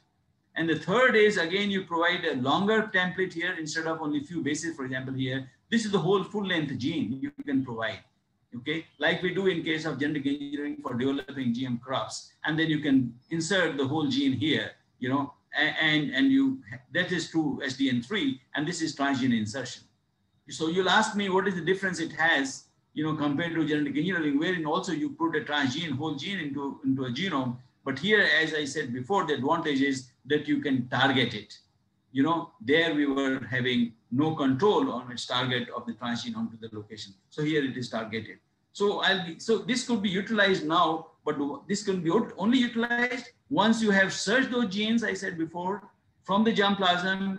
Speaker 3: And the third is again, you provide a longer template here instead of only few bases, for example, here. This is the whole full length gene you can provide okay, like we do in case of genetic engineering for developing GM crops. And then you can insert the whole gene here, you know, and, and you, that is true SDN3, and this is transgene insertion. So you'll ask me what is the difference it has, you know, compared to genetic engineering, wherein also you put a transgene, whole gene into, into a genome. But here, as I said before, the advantage is that you can target it. You know, there we were having no control on its target of the transgene onto the location. So here it is targeted. So I'll be, so this could be utilized now, but this can be only utilized once you have searched those genes, I said before, from the germplasm,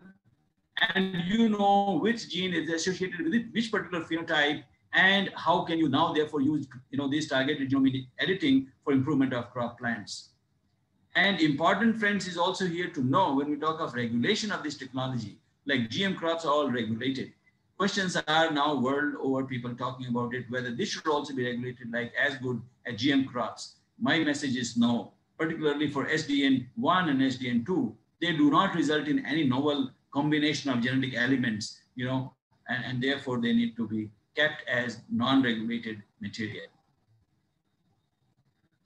Speaker 3: and you know which gene is associated with it, which particular phenotype, and how can you now therefore use you know this targeted genome editing for improvement of crop plants. And important friends is also here to know when we talk of regulation of this technology, like GM crops are all regulated. Questions are now world over people talking about it, whether this should also be regulated like as good as GM crops. My message is no, particularly for SDN1 and SDN2. They do not result in any novel combination of genetic elements, you know, and, and therefore they need to be kept as non-regulated material.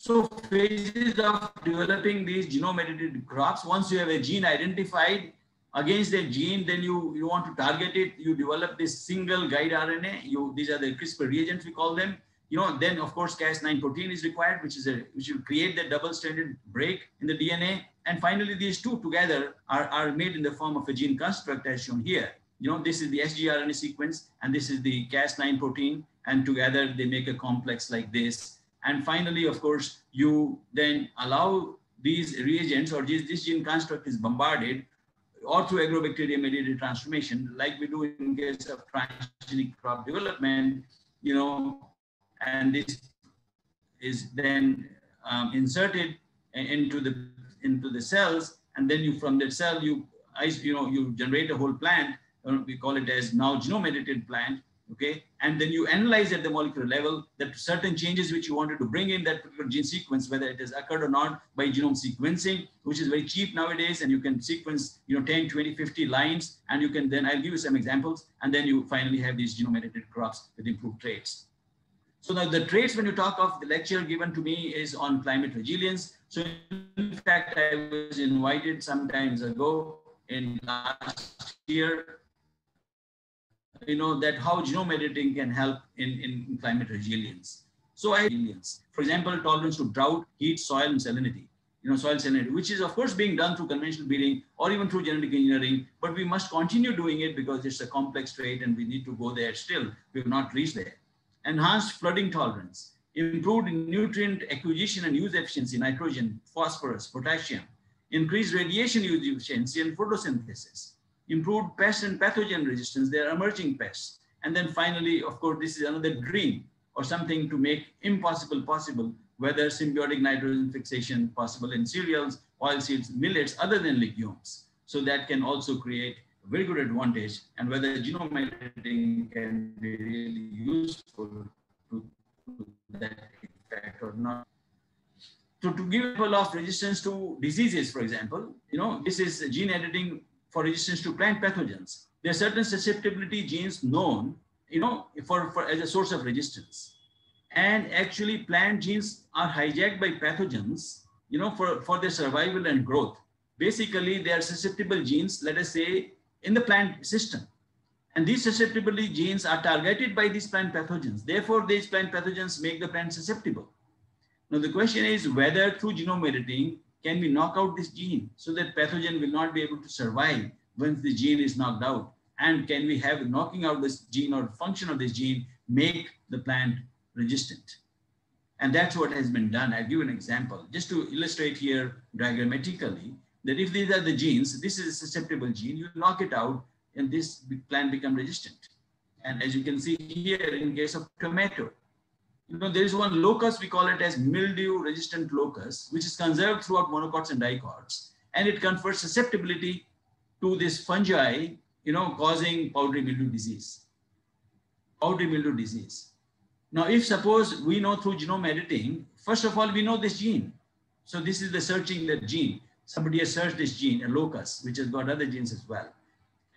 Speaker 3: So phases of developing these genome edited crops, once you have a gene identified, against a gene, then you, you want to target it, you develop this single guide RNA, you, these are the CRISPR reagents, we call them. You know, then of course Cas9 protein is required, which is a, which will create the double-stranded break in the DNA. And finally, these two together are, are made in the form of a gene construct as shown here. You know, this is the sgRNA sequence, and this is the Cas9 protein, and together they make a complex like this. And finally, of course, you then allow these reagents or this, this gene construct is bombarded or through agrobacterium mediated transformation, like we do in case of transgenic crop development, you know, and this is then um, inserted into the into the cells, and then you from that cell you you know you generate a whole plant. We call it as now genome edited plant, okay? And then you analyze at the molecular level that certain changes which you wanted to bring in that particular gene sequence, whether it has occurred or not by genome sequencing, which is very cheap nowadays. And you can sequence, you know, 10, 20, 50 lines. And you can then, I'll give you some examples. And then you finally have these genome edited crops with improved traits. So now the traits when you talk of the lecture given to me is on climate resilience. So in fact, I was invited some times ago in last year you know, that how genome editing can help in, in climate resilience. So I, for example, tolerance to drought, heat, soil, and salinity, you know, soil salinity, which is of course being done through conventional breeding or even through genetic engineering, but we must continue doing it because it's a complex trait and we need to go there still. We have not reached there. Enhanced flooding tolerance, improved nutrient acquisition and use efficiency, nitrogen, phosphorus, potassium, increased radiation use efficiency and photosynthesis, improved pest and pathogen resistance. They are emerging pests. And then finally, of course, this is another dream or something to make impossible possible, whether symbiotic nitrogen fixation possible in cereals, oilseeds, millets, other than legumes. So that can also create very good advantage and whether genome editing can be really useful to, to that effect or not. So to give a lot of resistance to diseases, for example, you know, this is gene editing for resistance to plant pathogens. There are certain susceptibility genes known, you know, for, for as a source of resistance. And actually plant genes are hijacked by pathogens, you know, for, for their survival and growth. Basically, they are susceptible genes, let us say, in the plant system. And these susceptibility genes are targeted by these plant pathogens. Therefore, these plant pathogens make the plant susceptible. Now, the question is whether through genome editing, can we knock out this gene so that pathogen will not be able to survive once the gene is knocked out? And can we have knocking out this gene or function of this gene make the plant resistant? And that's what has been done. I'll give an example just to illustrate here diagrammatically that if these are the genes, this is a susceptible gene, you knock it out and this plant become resistant. And as you can see here in case of tomato, you know, there is one locus, we call it as mildew resistant locus, which is conserved throughout monocots and dicots. And it confers susceptibility to this fungi, you know, causing powdery mildew disease. Powdery mildew disease. Now, if suppose we know through genome editing, first of all, we know this gene. So this is the searching that gene. Somebody has searched this gene, a locus, which has got other genes as well.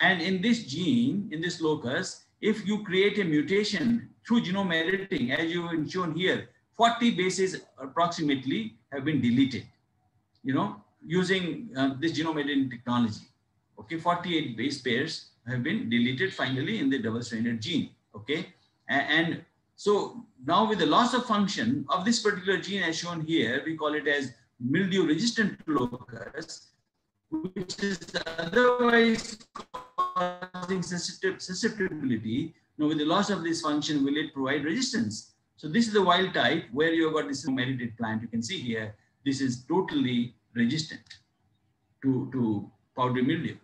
Speaker 3: And in this gene, in this locus, if you create a mutation through genome editing, as you have shown here, 40 bases approximately have been deleted, you know, using uh, this genome editing technology. Okay, 48 base pairs have been deleted finally in the double-stranded gene. Okay, and, and so now with the loss of function of this particular gene as shown here, we call it as mildew resistant locus, which is otherwise causing susceptibility. Now with the loss of this function, will it provide resistance? So this is the wild type where you have got this edited plant. You can see here, this is totally resistant to, to powdery mildew.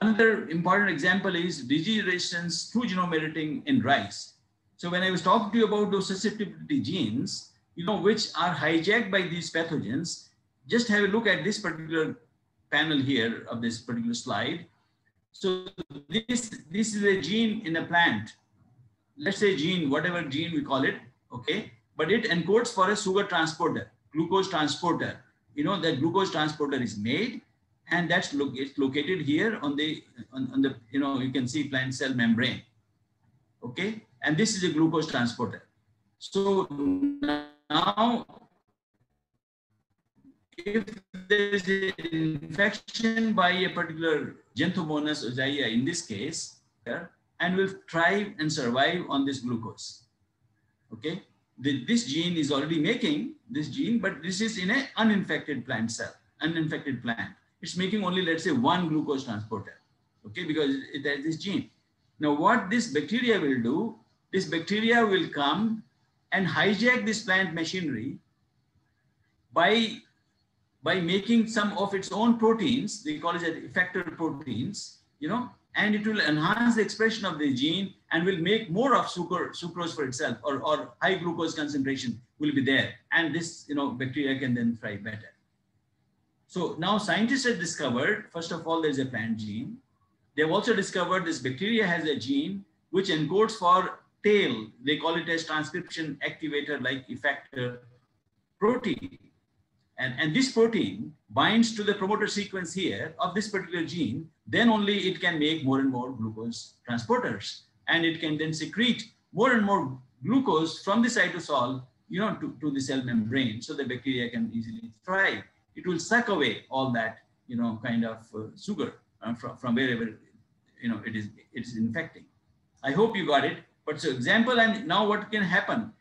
Speaker 3: Another important example is disease resistance through genome editing in rice. So when I was talking to you about those susceptibility genes, you know, which are hijacked by these pathogens, just have a look at this particular panel here of this particular slide. So this, this is a gene in a plant. Let's say gene, whatever gene we call it, okay? But it encodes for a sugar transporter, glucose transporter. You know, that glucose transporter is made and that's lo it's located here on the, on, on the, you know, you can see plant cell membrane, okay? And this is a glucose transporter. So now if there is an infection by a particular Xanthomonas oziaea in this case, and will thrive and survive on this glucose. Okay, the, this gene is already making this gene, but this is in an uninfected plant cell, uninfected plant. It's making only, let's say, one glucose transporter. okay, because it has this gene. Now, what this bacteria will do, this bacteria will come and hijack this plant machinery by, by making some of its own proteins, they call it effector proteins, you know, and it will enhance the expression of the gene and will make more of sucre, sucrose for itself or, or high glucose concentration will be there. And this, you know, bacteria can then thrive better. So now scientists have discovered, first of all, there's a plant gene. They've also discovered this bacteria has a gene which encodes for tail. They call it as transcription activator like effector protein. And, and this protein binds to the promoter sequence here of this particular gene, then only it can make more and more glucose transporters. And it can then secrete more and more glucose from the cytosol, you know, to, to the cell membrane so the bacteria can easily thrive. It will suck away all that, you know, kind of uh, sugar uh, from, from wherever, you know, it is, it is infecting. I hope you got it. But so example, and now what can happen?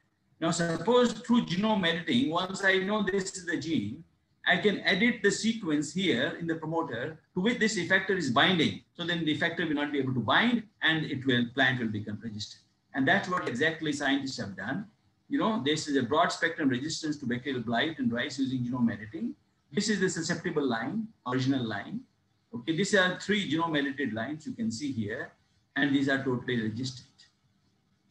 Speaker 3: Now, suppose through genome editing, once I know this is the gene, I can edit the sequence here in the promoter to which this effector is binding. So then the effector will not be able to bind and it will, plant will become resistant. And that's what exactly scientists have done. You know, this is a broad spectrum resistance to bacterial blight and rice using genome editing. This is the susceptible line, original line. Okay, these are three genome edited lines you can see here, and these are totally resistant.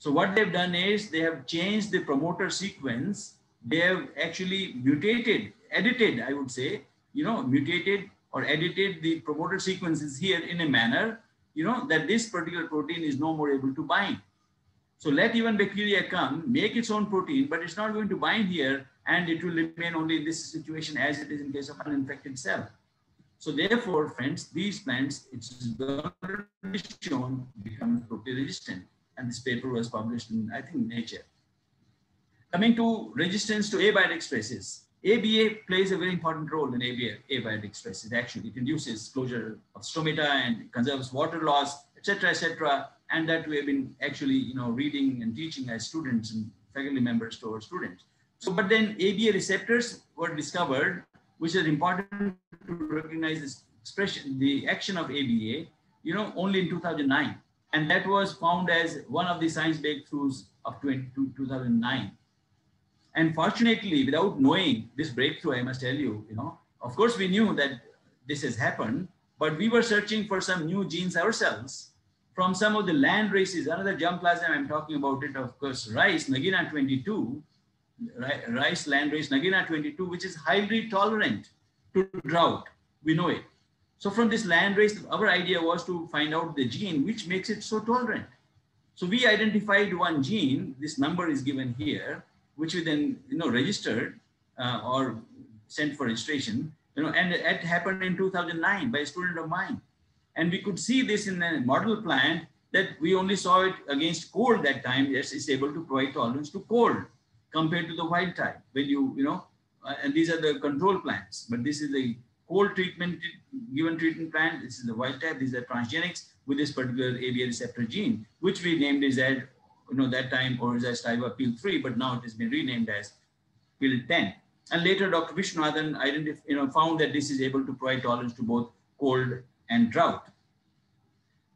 Speaker 3: So what they've done is they have changed the promoter sequence. They have actually mutated, edited, I would say, you know, mutated or edited the promoter sequences here in a manner, you know, that this particular protein is no more able to bind. So let even bacteria come, make its own protein, but it's not going to bind here and it will remain only in this situation as it is in case of uninfected cell. So therefore, friends, these plants, it's shown become protein resistant and this paper was published in, I think, Nature. Coming to resistance to abiotic stresses, ABA plays a very important role in ABA, abiotic stresses. Actually, it induces closure of stomata and conserves water loss, etc., etc. And that we have been actually, you know, reading and teaching as students and faculty members to our students. So, but then ABA receptors were discovered, which is important to recognize this expression, the action of ABA, you know, only in 2009 and that was found as one of the science breakthroughs of 20, 2009. And fortunately, without knowing this breakthrough, I must tell you, you know, of course we knew that this has happened, but we were searching for some new genes ourselves from some of the land races. Another germplasm I'm talking about it, of course, rice, Nagina 22, rice land race Nagina 22, which is highly tolerant to drought. We know it. So from this land race, our idea was to find out the gene which makes it so tolerant. So we identified one gene, this number is given here, which we then you know registered uh, or sent for registration, you know, and it happened in 2009 by a student of mine. And we could see this in a model plant that we only saw it against cold that time. Yes, it's able to provide tolerance to cold compared to the wild type. When you, you know, uh, and these are the control plants, but this is the cold treatment, given treatment plan, this is the wild type, these are transgenics with this particular ABA receptor gene, which we named as that, you know, that time or as Tiva PIL3, but now it has been renamed as PIL10. And later, Dr. Viswanathan identified, you know, found that this is able to provide tolerance to both cold and drought.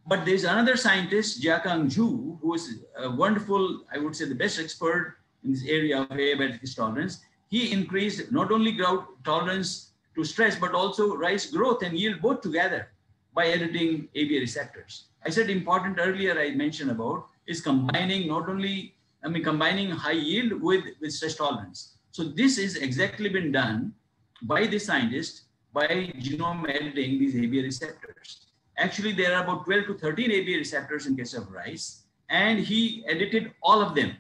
Speaker 3: But there's another scientist, Jiakang Zhu, who is a wonderful, I would say the best expert in this area of abiotic tolerance. He increased not only drought tolerance to stress, but also rice growth and yield both together by editing ABA receptors. I said important earlier, I mentioned about is combining not only, I mean, combining high yield with, with stress tolerance. So this is exactly been done by the scientist by genome editing these ABA receptors. Actually, there are about 12 to 13 ABA receptors in case of rice, and he edited all of them.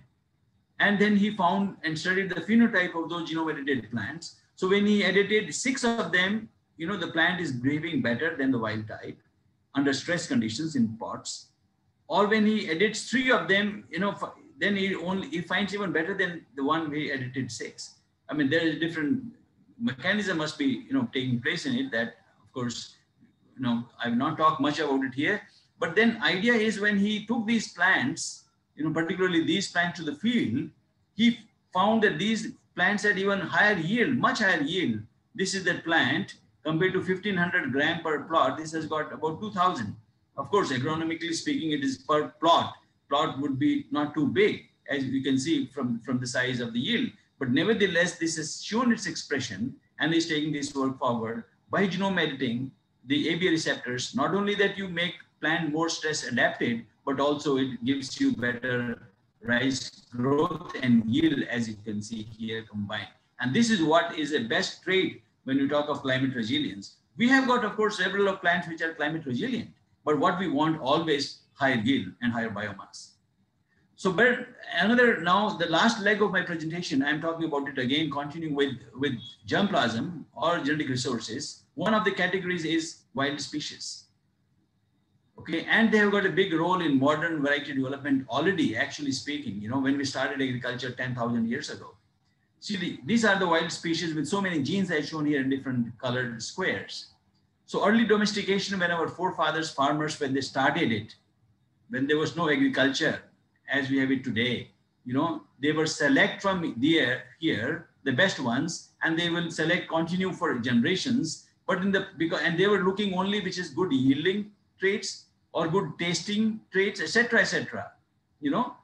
Speaker 3: And then he found and studied the phenotype of those genome edited plants so when he edited six of them, you know, the plant is behaving better than the wild type under stress conditions in pots. Or when he edits three of them, you know, then he only he finds even better than the one we edited six. I mean, there is a different mechanism must be, you know, taking place in it that, of course, you know, I've not talked much about it here. But then idea is when he took these plants, you know, particularly these plants to the field, he found that these plants had even higher yield, much higher yield. This is that plant compared to 1500 gram per plot. This has got about 2000. Of course, agronomically speaking, it is per plot. Plot would be not too big, as you can see from, from the size of the yield. But nevertheless, this has shown its expression and is taking this work forward by genome editing the ABA receptors. Not only that you make plant more stress adapted, but also it gives you better rice growth and yield, as you can see here combined. And this is what is a best trade when you talk of climate resilience. We have got, of course, several of plants which are climate resilient, but what we want always higher yield and higher biomass. So, but another now the last leg of my presentation, I'm talking about it again, continuing with with germplasm or genetic resources. One of the categories is wild species. Okay, and they have got a big role in modern variety development already. Actually speaking, you know, when we started agriculture 10,000 years ago. See, the, these are the wild species with so many genes as shown here in different colored squares. So early domestication, when our forefathers, farmers, when they started it, when there was no agriculture, as we have it today. You know, they were select from there here the best ones, and they will select continue for generations. But in the because and they were looking only which is good yielding traits or good tasting traits, etc., etc. You know,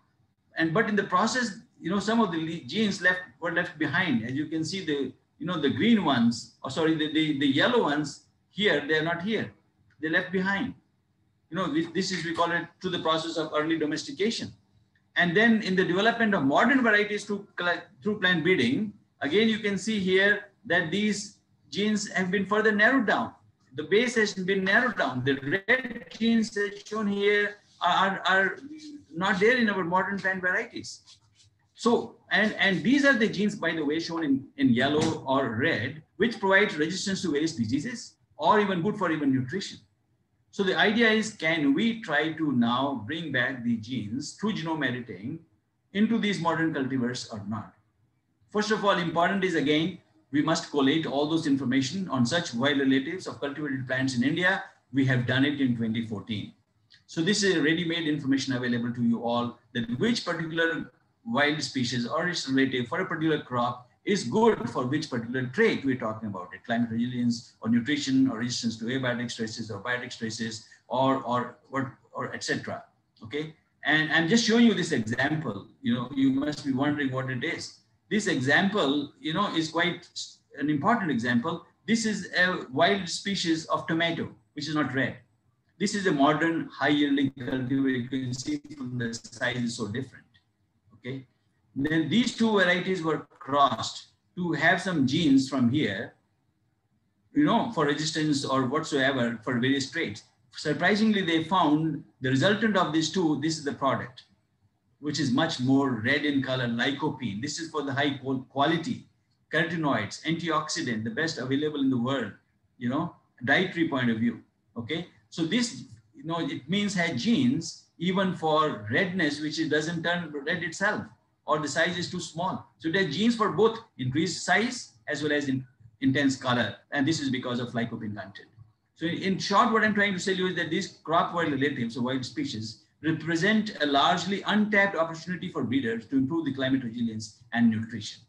Speaker 3: and but in the process, you know, some of the genes left were left behind. As you can see, the you know the green ones, or sorry, the, the, the yellow ones here, they are not here. They're left behind. You know, this, is we call it to the process of early domestication. And then in the development of modern varieties through, through plant breeding, again, you can see here that these genes have been further narrowed down. The base has been narrowed down. The red genes as shown here are, are not there in our modern plant varieties. So, and, and these are the genes, by the way, shown in, in yellow or red, which provide resistance to various diseases or even good for even nutrition. So the idea is, can we try to now bring back the genes through genome editing into these modern cultivars or not? First of all, important is again, we must collate all those information on such wild relatives of cultivated plants in India. We have done it in 2014. So this is ready-made information available to you all that which particular wild species or its relative for a particular crop is good for which particular trait we're talking about it, climate resilience or nutrition or resistance to abiotic stresses or biotic stresses or, or, or, or etc. Okay. And I'm just showing you this example, you know, you must be wondering what it is. This example, you know, is quite an important example. This is a wild species of tomato, which is not red. This is a modern high yielding cultivar. You can see from the size is so different. Okay. Then these two varieties were crossed to have some genes from here, you know, for resistance or whatsoever for various traits. Surprisingly, they found the resultant of these two, this is the product, which is much more red in color, lycopene. This is for the high quality carotenoids, antioxidant, the best available in the world, you know, dietary point of view. Okay. So this, you know, it means had genes even for redness, which it doesn't turn red itself or the size is too small. So there are genes for both increased size as well as in intense color. And this is because of lycopene content. So in short, what I'm trying to tell you is that these crop wild relatives or wild species represent a largely untapped opportunity for breeders to improve the climate resilience and nutrition.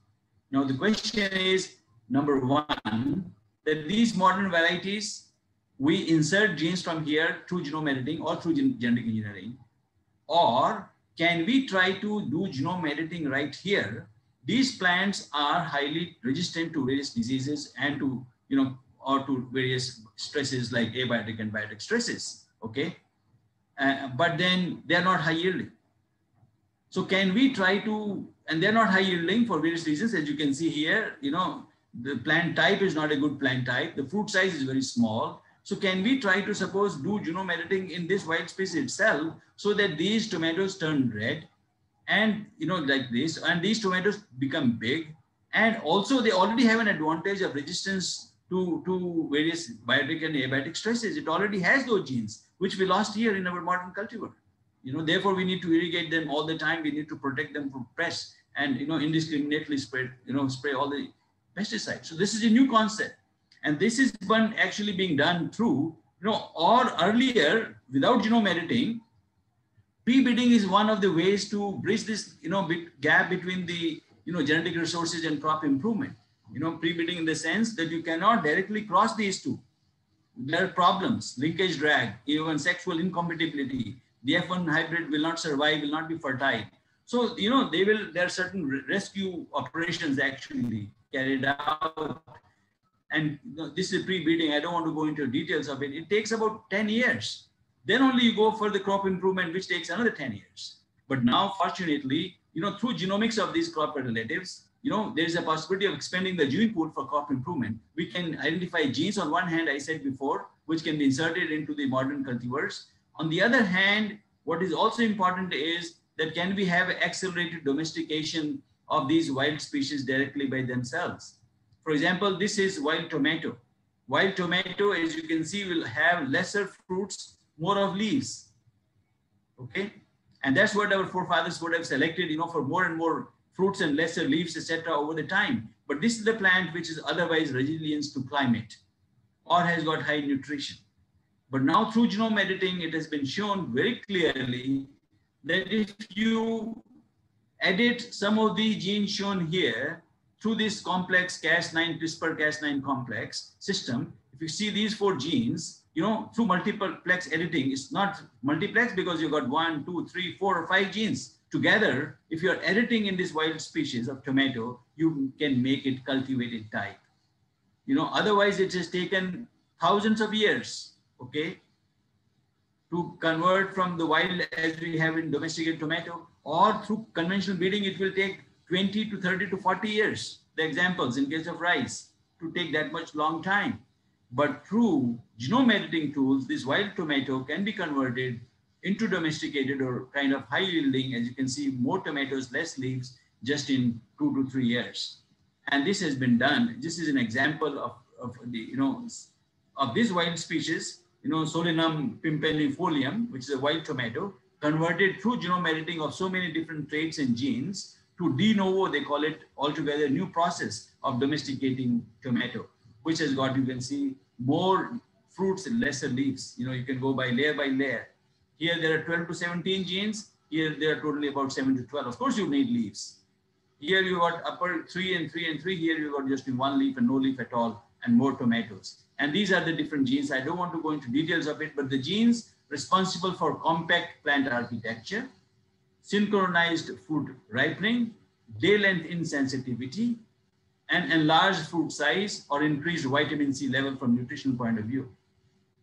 Speaker 3: Now, the question is, number one, that these modern varieties, we insert genes from here through genome editing or through genetic engineering, or can we try to do genome editing right here? These plants are highly resistant to various diseases and to, you know, or to various stresses like abiotic and biotic stresses, okay? Uh, but then they're not high yielding. So can we try to, and they're not high yielding for various reasons, as you can see here, you know, the plant type is not a good plant type. The fruit size is very small. So can we try to suppose do genome editing in this white space itself so that these tomatoes turn red and you know like this and these tomatoes become big and also they already have an advantage of resistance to, to various biotic and abiotic stresses. It already has those genes which we lost here in our modern cultivar. You know, therefore we need to irrigate them all the time. We need to protect them from pests and you know indiscriminately spread, you know, spray all the pesticides. So this is a new concept. And this is one actually being done through, you know, or earlier without genome editing, pre-breeding is one of the ways to bridge this, you know, gap between the, you know, genetic resources and crop improvement. You know, pre-breeding in the sense that you cannot directly cross these two. there are problems, linkage drag, even sexual incompatibility. The F1 hybrid will not survive, will not be fertile. So, you know, they will, there are certain rescue operations actually carried out. And you know, this is pre-breeding. I don't want to go into details of it. It takes about 10 years. Then only you go for the crop improvement, which takes another 10 years. But now, fortunately, you know, through genomics of these crop relatives, you know, there is a possibility of expanding the gene pool for crop improvement. We can identify genes on one hand, I said before, which can be inserted into the modern cultivars. On the other hand, what is also important is that can we have accelerated domestication of these wild species directly by themselves? For example, this is wild tomato. Wild tomato, as you can see, will have lesser fruits, more of leaves. Okay, and that's what our forefathers would have selected, you know, for more and more fruits and lesser leaves, etc. over the time. But this is the plant which is otherwise resilient to climate or has got high nutrition. But now through genome editing, it has been shown very clearly that if you edit some of the genes shown here through this complex Cas9, CRISPR-Cas9 complex system, if you see these four genes, you know, through multiplex editing, it's not multiplex because you got one, two, three, four, or five genes together, if you're editing in this wild species of tomato, you can make it cultivated type. You know, otherwise it has taken thousands of years, okay, to convert from the wild as we have in domesticated tomato or through conventional breeding, it will take 20 to 30 to 40 years. The examples in case of rice to take that much long time. But through genome editing tools, this wild tomato can be converted into domesticated or kind of high yielding, as you can see, more tomatoes, less leaves, just in two to three years. And this has been done. This is an example of, of the, you know, of this wild species, you know, Solanum pimpinellifolium, which is a wild tomato, converted through genome editing of so many different traits and genes to de novo, they call it altogether new process of domesticating tomato, which has got, you can see, more fruits and lesser leaves. You know, you can go by layer by layer here there are 12 to 17 genes. Here there are totally about 7 to 12. Of course, you need leaves. Here you got upper 3 and 3 and 3. Here you got just one leaf and no leaf at all and more tomatoes. And these are the different genes. I don't want to go into details of it, but the genes responsible for compact plant architecture, synchronized food ripening, day length insensitivity, and enlarged fruit size or increased vitamin C level from nutritional point of view.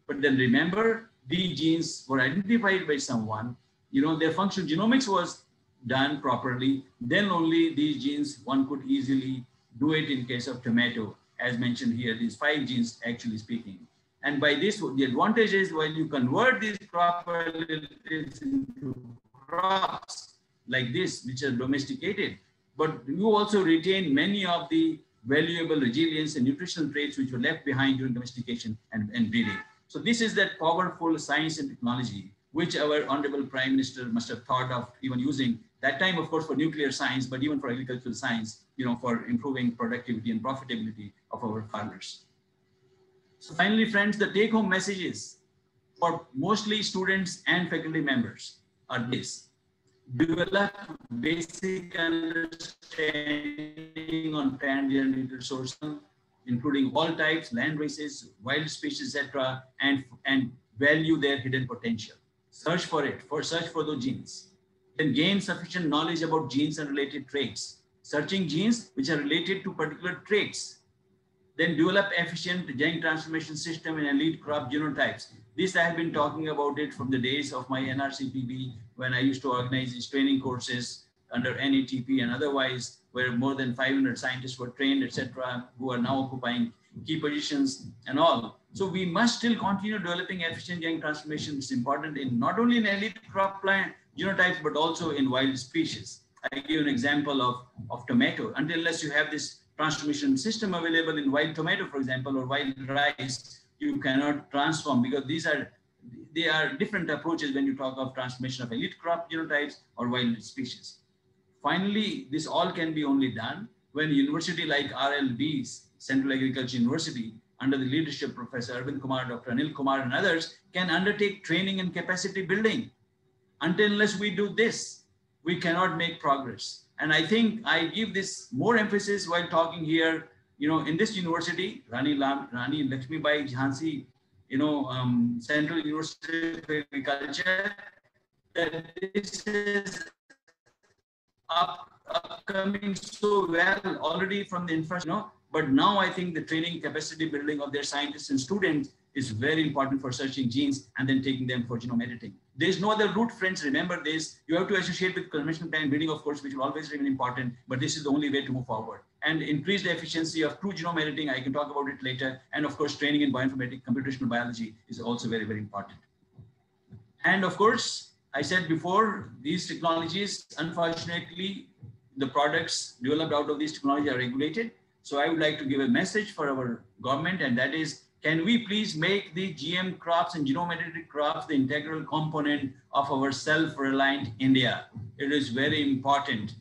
Speaker 3: But then remember, these genes were identified by someone, you know, their functional genomics was done properly, then only these genes, one could easily do it in case of tomato, as mentioned here, these five genes actually speaking. And by this, the advantage is when you convert these relatives into crops like this, which are domesticated, but you also retain many of the valuable resilience and nutritional traits which were left behind during domestication and, and breeding. So this is that powerful science and technology, which our honorable prime minister must have thought of even using that time, of course, for nuclear science, but even for agricultural science, you know, for improving productivity and profitability of our farmers. So finally, friends, the take home messages for mostly students and faculty members are this. Develop basic understanding on plant genetic resources including all types, land races, wild species, etc., and, and value their hidden potential. Search for it, for search for those genes. Then gain sufficient knowledge about genes and related traits. Searching genes which are related to particular traits. Then develop efficient gene transformation system in elite crop genotypes. This I have been talking about it from the days of my NRCPB when I used to organize these training courses under NATP and otherwise where more than 500 scientists were trained, etc., who are now occupying key positions and all. So we must still continue developing efficient gene transformation. It's important in not only in elite crop plant genotypes, but also in wild species. I give an example of, of tomato. Until unless you have this transformation system available in wild tomato, for example, or wild rice, you cannot transform because these are they are different approaches when you talk of transformation of elite crop genotypes or wild species. Finally, this all can be only done when university like RLB's, Central Agriculture University, under the leadership of Professor Arvind Kumar, Dr. Anil Kumar, and others, can undertake training and capacity building. Until unless we do this, we cannot make progress. And I think I give this more emphasis while talking here, you know, in this university, Rani, Lam, Rani Lakshmi Bai Jhansi you know, um, Central University of Agriculture, that this is up, upcoming so well already from the infrastructure, you know, but now I think the training capacity building of their scientists and students is very important for searching genes and then taking them for genome editing. There's no other route, friends. Remember this. You have to associate with conventional plant breeding, of course, which will always remain important, but this is the only way to move forward. And increase the efficiency of true genome editing. I can talk about it later. And of course, training in bioinformatics, computational biology is also very, very important. And of course, I said before, these technologies, unfortunately, the products developed out of these technologies are regulated. So I would like to give a message for our government, and that is can we please make the GM crops and genome edited crops the integral component of our self-reliant India? It is very important.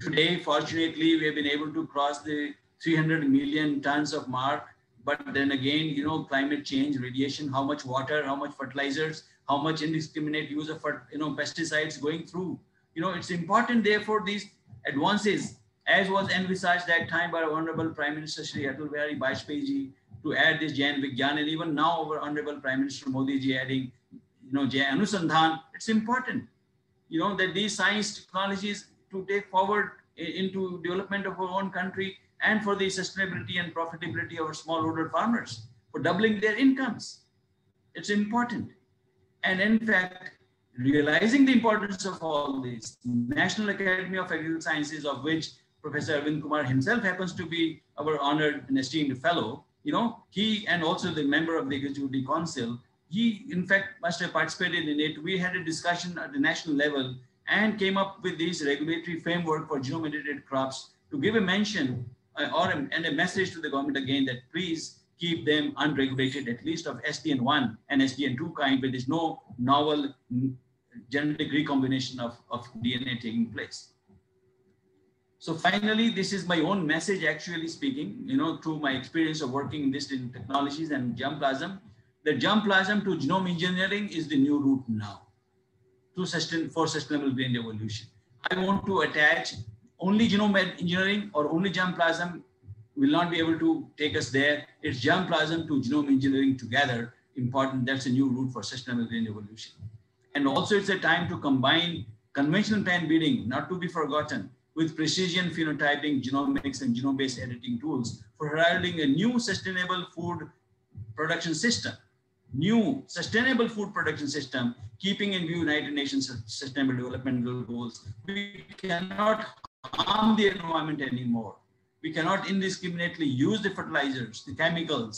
Speaker 3: Today, fortunately, we have been able to cross the 300 million tons of mark. But then again, you know, climate change, radiation, how much water, how much fertilizers, how much indiscriminate use of, you know, pesticides going through. You know, it's important, therefore, these advances, as was envisaged that time by Honorable Prime Minister Shri Atal Bihari Vajpayee to add this Jai Vigyan and even now our Honorable Prime Minister Modi ji adding, you know, Jai Anusandhan, it's important, you know, that these science technologies to take forward into development of our own country and for the sustainability and profitability of our smallholder farmers for doubling their incomes. It's important. And in fact, realizing the importance of all this, National Academy of Agricultural Sciences, of which Professor Arvind Kumar himself happens to be our honored and esteemed fellow, you know, he and also the member of the Executive Council, he in fact must have participated in it. We had a discussion at the national level and came up with this regulatory framework for genome edited crops to give a mention uh, or a, and a message to the government again that please keep them unregulated, at least of SDN1 and SDN2 kind, where there's no novel genetic recombination of, of DNA taking place. So finally, this is my own message actually speaking, you know, through my experience of working in this in technologies and germplasm. The germplasm to genome engineering is the new route now to sustain for sustainable green revolution. I want to attach only genome engineering or only germplasm will not be able to take us there. It's germplasm to genome engineering together important. That's a new route for sustainable green revolution. And also it's a time to combine conventional plant breeding, not to be forgotten, with precision phenotyping, genomics, and genome-based editing tools for heralding a new sustainable food production system. New sustainable food production system, keeping in view United Nations Sustainable Development Goals. We cannot harm the environment anymore. We cannot indiscriminately use the fertilizers, the chemicals.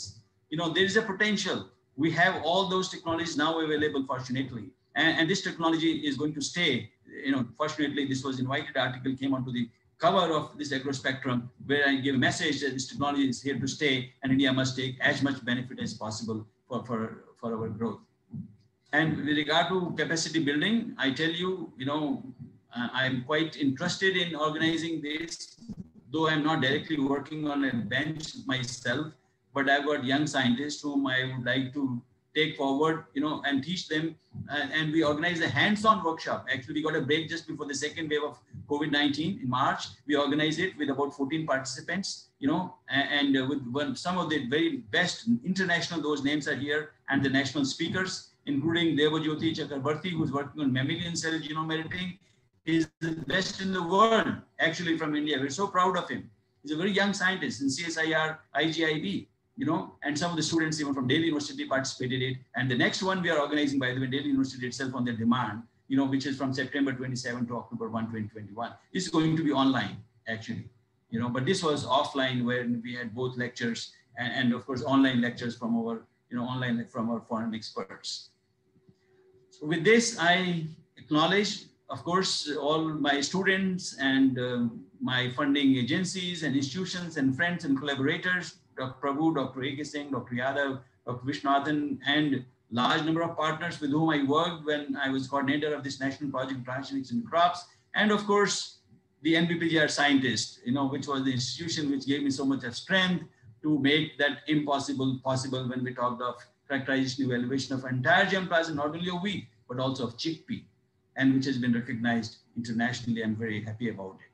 Speaker 3: You know, there is a potential. We have all those technologies now available, fortunately. And, and this technology is going to stay you know, fortunately, this was invited article came onto the cover of this AgroSpectrum, where I give a message that this technology is here to stay and India must take as much benefit as possible for, for, for our growth. And with regard to capacity building, I tell you, you know, I'm quite interested in organizing this, though I'm not directly working on a bench myself, but I've got young scientists whom I would like to take forward, you know, and teach them. Uh, and we organized a hands-on workshop. Actually, we got a break just before the second wave of COVID-19 in March. We organized it with about 14 participants, you know, and, and uh, with one, some of the very best international, those names are here, and the national speakers, including Debojyoti Chakraborty, who's working on mammalian cell genome editing. He's the best in the world, actually, from India. We're so proud of him. He's a very young scientist in CSIR IGIB you know, and some of the students even from Delhi University participated in it. And the next one we are organizing, by the way, Delhi University itself on their demand, you know, which is from September 27 to October 1, 2021. This is going to be online, actually, you know, but this was offline where we had both lectures and, and of course, online lectures from our, you know, online from our foreign experts. So with this, I acknowledge, of course, all my students and uh, my funding agencies and institutions and friends and collaborators Dr. Prabhu, Dr. A.K. Singh, Dr. Yadav, Dr. Vishnathan, and large number of partners with whom I worked when I was coordinator of this national project transgenics in crops. And of course, the NBPGR scientist, you know, which was the institution which gave me so much of strength to make that impossible possible when we talked of characterization evaluation of entire germplasm, not only of wheat, but also of chickpea, and which has been recognized internationally. I'm very happy about it.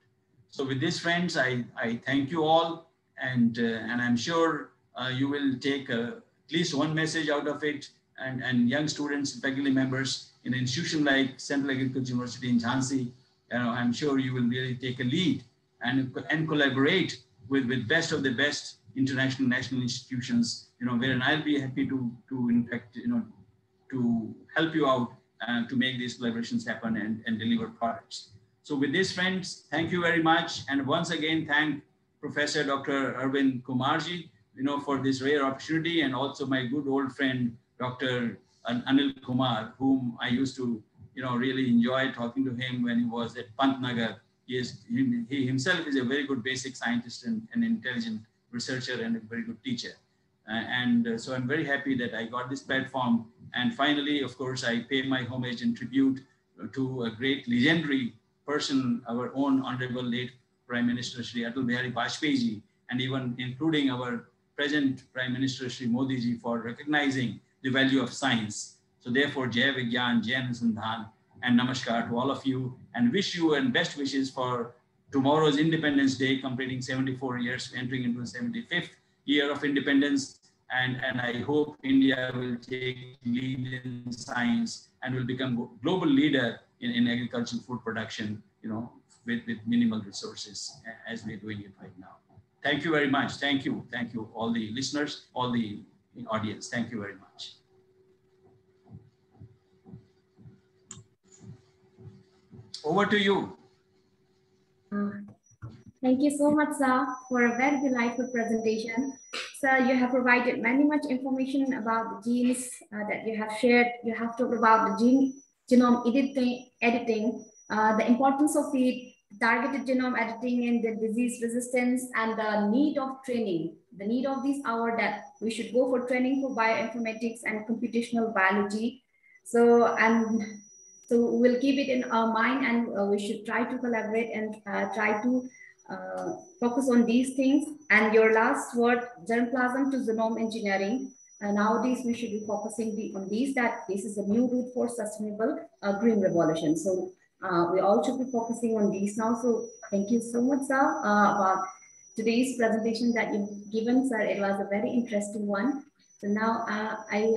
Speaker 3: So with this, friends, I, I thank you all and uh, and I'm sure uh, you will take uh, least one message out of it and, and young students faculty members in an institution like Central Agricultural University in Jhansi, you know, I'm sure you will really take a lead and, and collaborate with, with best of the best international national institutions, you know, wherein I'll be happy to, to in fact, you know, to help you out uh, to make these collaborations happen and, and deliver products. So with this, friends, thank you very much. And once again, thank Professor Dr. Arvind Kumarji, you know, for this rare opportunity and also my good old friend, Dr. Anil Kumar, whom I used to, you know, really enjoy talking to him when he was at Pantnagar. He, is, he himself is a very good basic scientist and an intelligent researcher and a very good teacher. Uh, and uh, so I'm very happy that I got this platform. And finally, of course, I pay my homage and tribute uh, to a great legendary person, our own honorable late Prime Minister Sri Atal Bihari Vajpayee and even including our present Prime Minister Sri Modi ji for recognizing the value of science. So therefore, Jai Vigyan, Jai Anusandhan, and Namaskar to all of you and wish you and best wishes for tomorrow's Independence Day, completing 74 years, entering into the 75th year of independence. And, and I hope India will take lead in science and will become global leader in, in agricultural food production, you know, with, with minimal resources as we're doing it right now. Thank you very much. Thank you. Thank you, all the listeners, all the audience. Thank you very much. Over to you.
Speaker 1: Uh, Thank you so much, sir, for a very delightful presentation. Sir, you have provided many much information about the genes uh, that you have shared. You have talked about the gene genome editing, editing uh, the importance of the targeted genome editing and the disease resistance and the need of training, the need of this hour that we should go for training for bioinformatics and computational biology. So, and so we'll keep it in our mind and uh, we should try to collaborate and uh, try to uh, focus on these things. And your last word, germplasm to genome engineering. And nowadays we should be focusing the, on these, that this is a new route for sustainable uh, green revolution. So uh, we all should be focusing on these now. So thank you so much, sir, uh, about today's presentation that you've given, sir. It was a very interesting one. So now I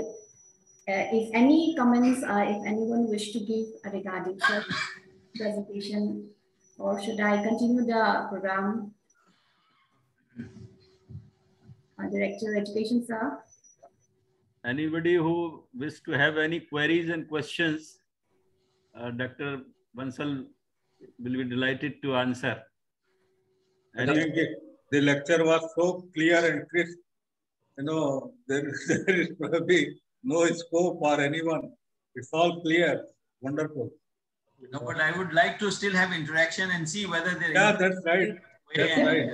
Speaker 1: uh, if any comments, uh, if anyone wish to give regarding the presentation, or should I continue the program? Uh, Director of Education, sir.
Speaker 2: Anybody who wish to have any queries and questions, uh, Dr. Bansal will be delighted to answer.
Speaker 4: And the, the lecture was so clear and crisp. You know, [LAUGHS] there, there is probably no scope for anyone. It's all clear. Wonderful.
Speaker 3: No, but I would like to still have interaction and see whether there
Speaker 4: Yeah, that's right. That's right.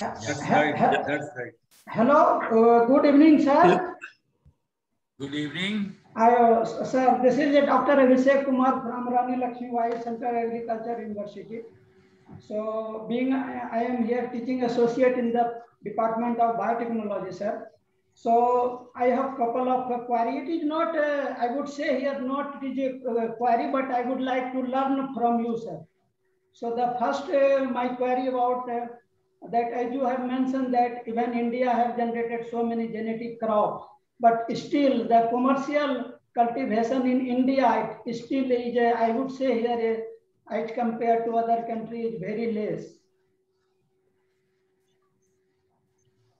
Speaker 4: That's right. That's right.
Speaker 6: Hello. Uh, good evening, sir.
Speaker 3: Good evening.
Speaker 6: I, uh, sir, this is Dr. Abhishek Kumar from Rani Lakshmi Bai Central Agriculture University. So, being I, I am here teaching associate in the Department of Biotechnology, sir. So I have couple of uh, query. It is not, uh, I would say here, not it is a uh, query, but I would like to learn from you, sir. So the first, uh, my query about uh, that as you have mentioned that even India have generated so many genetic crops, but still the commercial cultivation in India it still is, uh, I would say here, as compared to other countries, very less.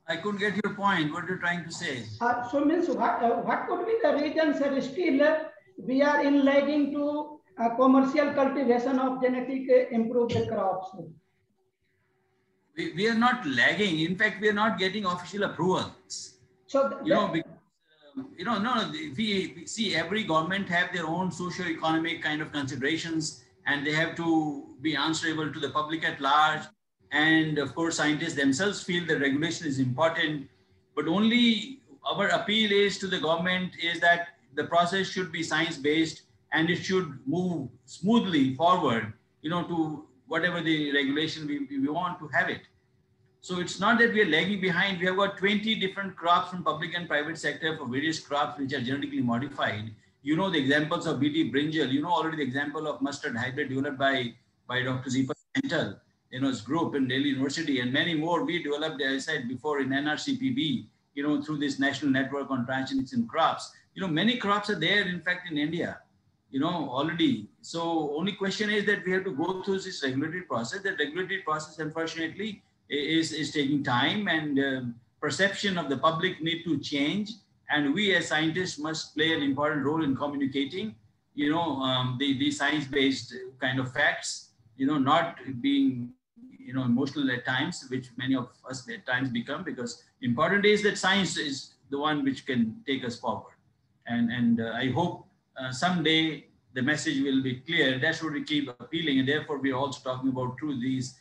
Speaker 3: I couldn't get your point. What are you trying to say?
Speaker 6: Uh, so means what, uh, what could be the reason, sir? Still, uh, we are in lagging to uh, commercial cultivation of genetic uh, improved crops.
Speaker 3: We, we are not lagging. In fact, we are not getting official approvals.
Speaker 6: So
Speaker 3: you know, because, um, you know, no, we, we see every government have their own socio-economic kind of considerations, and they have to be answerable to the public at large and of course, scientists themselves feel that regulation is important, but only our appeal is to the government is that the process should be science-based and it should move smoothly forward, you know, to whatever the regulation we, we want to have it. So it's not that we are lagging behind. We have got 20 different crops from public and private sector for various crops which are genetically modified. You know the examples of BT brinjal. You know already the example of mustard hybrid developed by, by Dr. Deepak you know, group in Delhi University and many more we developed, as I said before, in NRCPB you know, through this national network on transgenics crops. You know, many crops are there, in fact, in India, you know, already. So only question is that we have to go through this regulatory process. The regulatory process, unfortunately, is, is taking time and uh, perception of the public need to change. And we as scientists must play an important role in communicating, you know, um, the, the science-based kind of facts, you know, not being you know emotional at times which many of us at times become because important is that science is the one which can take us forward. And and uh, i hope uh, someday the message will be clear. That's what we keep appealing and therefore we're also talking about through these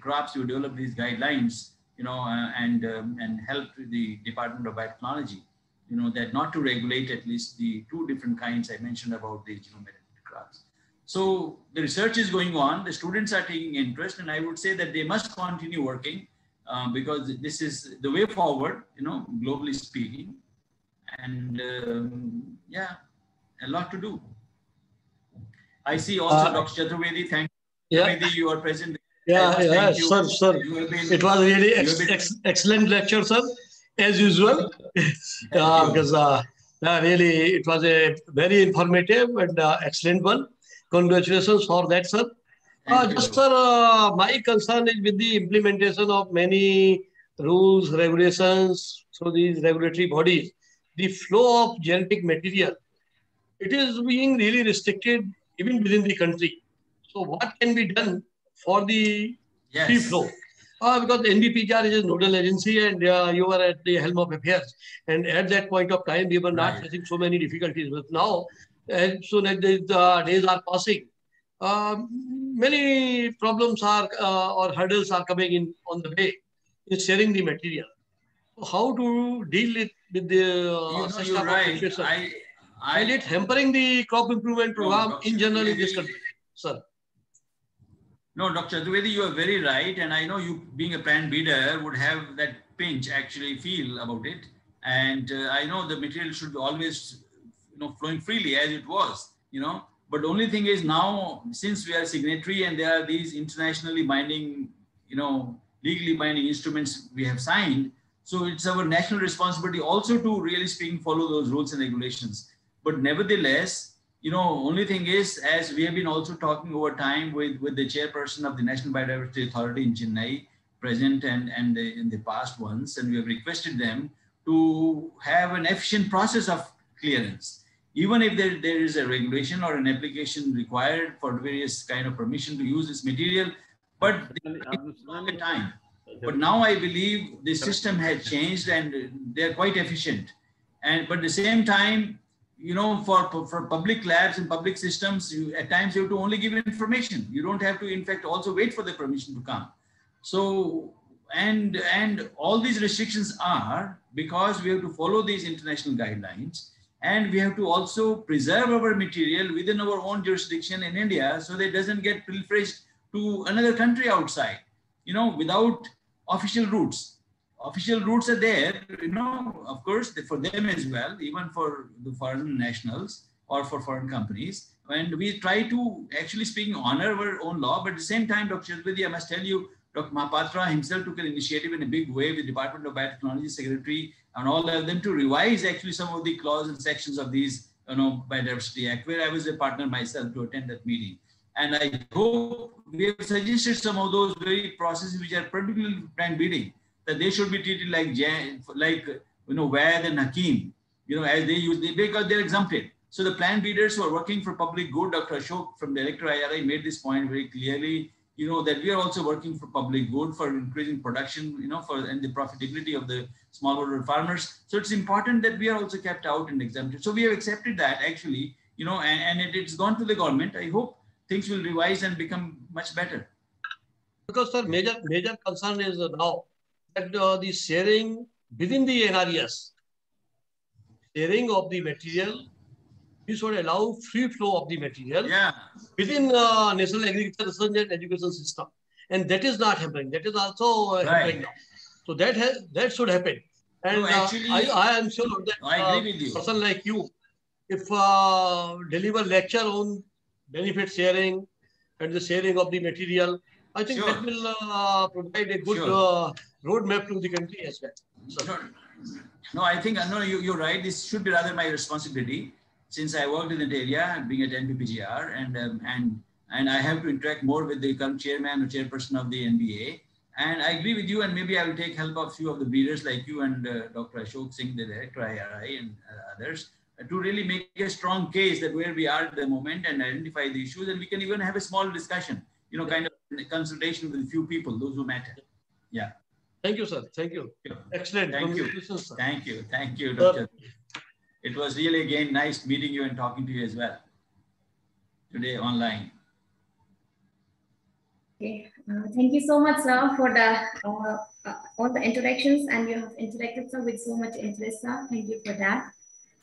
Speaker 3: crops to develop these guidelines you know uh, and um, and help the department of biotechnology you know that not to regulate at least the two different kinds i mentioned about the genome crops so the research is going on, the students are taking interest, and I would say that they must continue working um, because this is the way forward, you know, globally speaking. And um, yeah, a lot to do. I see also uh, Dr. Chaturvedi, thank you.
Speaker 7: Yeah.
Speaker 3: Chaturvedi, you are present.
Speaker 7: Yeah, yeah, sir, sir. Been, it was really ex ex excellent lecture, sir, as usual. [LAUGHS] uh, because uh, really, it was a very informative and uh, excellent one. Congratulations for that, sir. Uh, just, sir, uh, my concern is with the implementation of many rules, regulations through these regulatory bodies. The flow of genetic material, it is being really restricted even within the country. So what can be done for the yes. free flow? Uh, because the NBPGR is a nodal agency and uh, you were at the helm of affairs. And at that point of time, we were not right. facing so many difficulties. But now as soon as the, the days are passing, uh, many problems are uh, or hurdles are coming in on the way in sharing the material. So how to deal with, with the uh,
Speaker 3: you know, you're right. I,
Speaker 7: I, and it hampering the crop improvement program no, in general in this country, sir.
Speaker 3: No, Dr. Dwivedi, you are very right. And I know you being a plant breeder would have that pinch actually feel about it. And uh, I know the material should always know, flowing freely as it was, you know. But the only thing is now, since we are signatory and there are these internationally binding, you know, legally binding instruments we have signed, so it's our national responsibility also to really speaking follow those rules and regulations. But nevertheless, you know, only thing is, as we have been also talking over time with, with the chairperson of the National Biodiversity Authority in Chennai, present and, and in the past ones, and we have requested them to have an efficient process of clearance even if there, there is a regulation or an application required for various kind of permission to use this material, but the time. But now I believe the system has changed and they're quite efficient. And but at the same time, you know, for, for public labs and public systems, you, at times you have to only give information. You don't have to, in fact, also wait for the permission to come. So, and and all these restrictions are because we have to follow these international guidelines and we have to also preserve our material within our own jurisdiction in India so that it doesn't get proliferated to another country outside, you know, without official routes. Official routes are there, you know, of course, for them as well, even for the foreign nationals or for foreign companies. And we try to actually speaking honor our own law, but at the same time, Dr. Chaturvedi, I must tell you, Dr. Mahapatra himself took an initiative in a big way with the Department of Biotechnology Secretary and all of them to revise actually some of the clauses and sections of these, you know, Biodiversity Act, where I was a partner myself to attend that meeting. And I hope we have suggested some of those very processes which are particularly plant breeding, that they should be treated like, like you know, Vaid and Hakim, you know, as they use, they, because they're exempted. So the plant breeders who are working for public good, Dr. Ashok from Director IARI made this point very clearly you know, that we are also working for public good, for increasing production, you know, for and the profitability of the smallholder farmers. So it's important that we are also kept out and exempted. So we have accepted that actually, you know, and, and it, it's gone to the government. I hope things will revise and become much better.
Speaker 7: Because sir, major major concern is now that uh, the sharing within the NARES, sharing of the material we should allow free flow of the material
Speaker 3: yeah.
Speaker 7: within uh, national agriculture research and education system and that is not happening that is also uh, right. happening now so that has that should happen and no, actually, uh, I, I am sure that
Speaker 3: I agree uh,
Speaker 7: person like you if uh, deliver lecture on benefit sharing and the sharing of the material I think sure. that will uh, provide a good sure. roadmap to the country as well.
Speaker 3: So. No, I think, no, you, you're right. This should be rather my responsibility since I worked in that area, being at NBPGR, and, um, and, and I have to interact more with the current chairman or chairperson of the NBA. And I agree with you, and maybe I will take help of few of the leaders like you and uh, Dr. Ashok Singh, the director IARI, and uh, others, uh, to really make a strong case that where we are at the moment and identify the issues, and we can even have a small discussion, you know, kind of consultation with a few people, those who matter. Yeah.
Speaker 7: Thank you, sir. Thank you. Excellent.
Speaker 3: Thank you. Sir. Thank you. Thank you, Doctor. It was really again nice meeting you and talking to you as well today online.
Speaker 1: Okay, uh, thank you so much, sir, for the uh, uh, all the interactions, and you have interacted sir, with so much interest, sir. Thank you for that.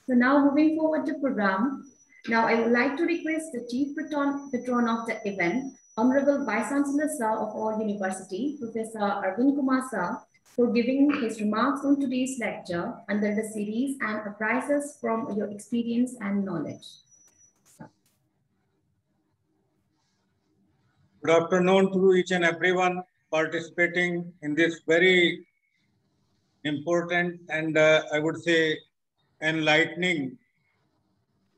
Speaker 1: So now moving forward to program. Now I would like to request the chief patron, patron of the event, Honorable Vice Chancellor Sir of all university, Professor Arvind Kumar Sir, for giving his remarks on today's lecture under the series and apprises from your experience and knowledge.
Speaker 4: Good afternoon to each and everyone participating in this very important and uh, I would say enlightening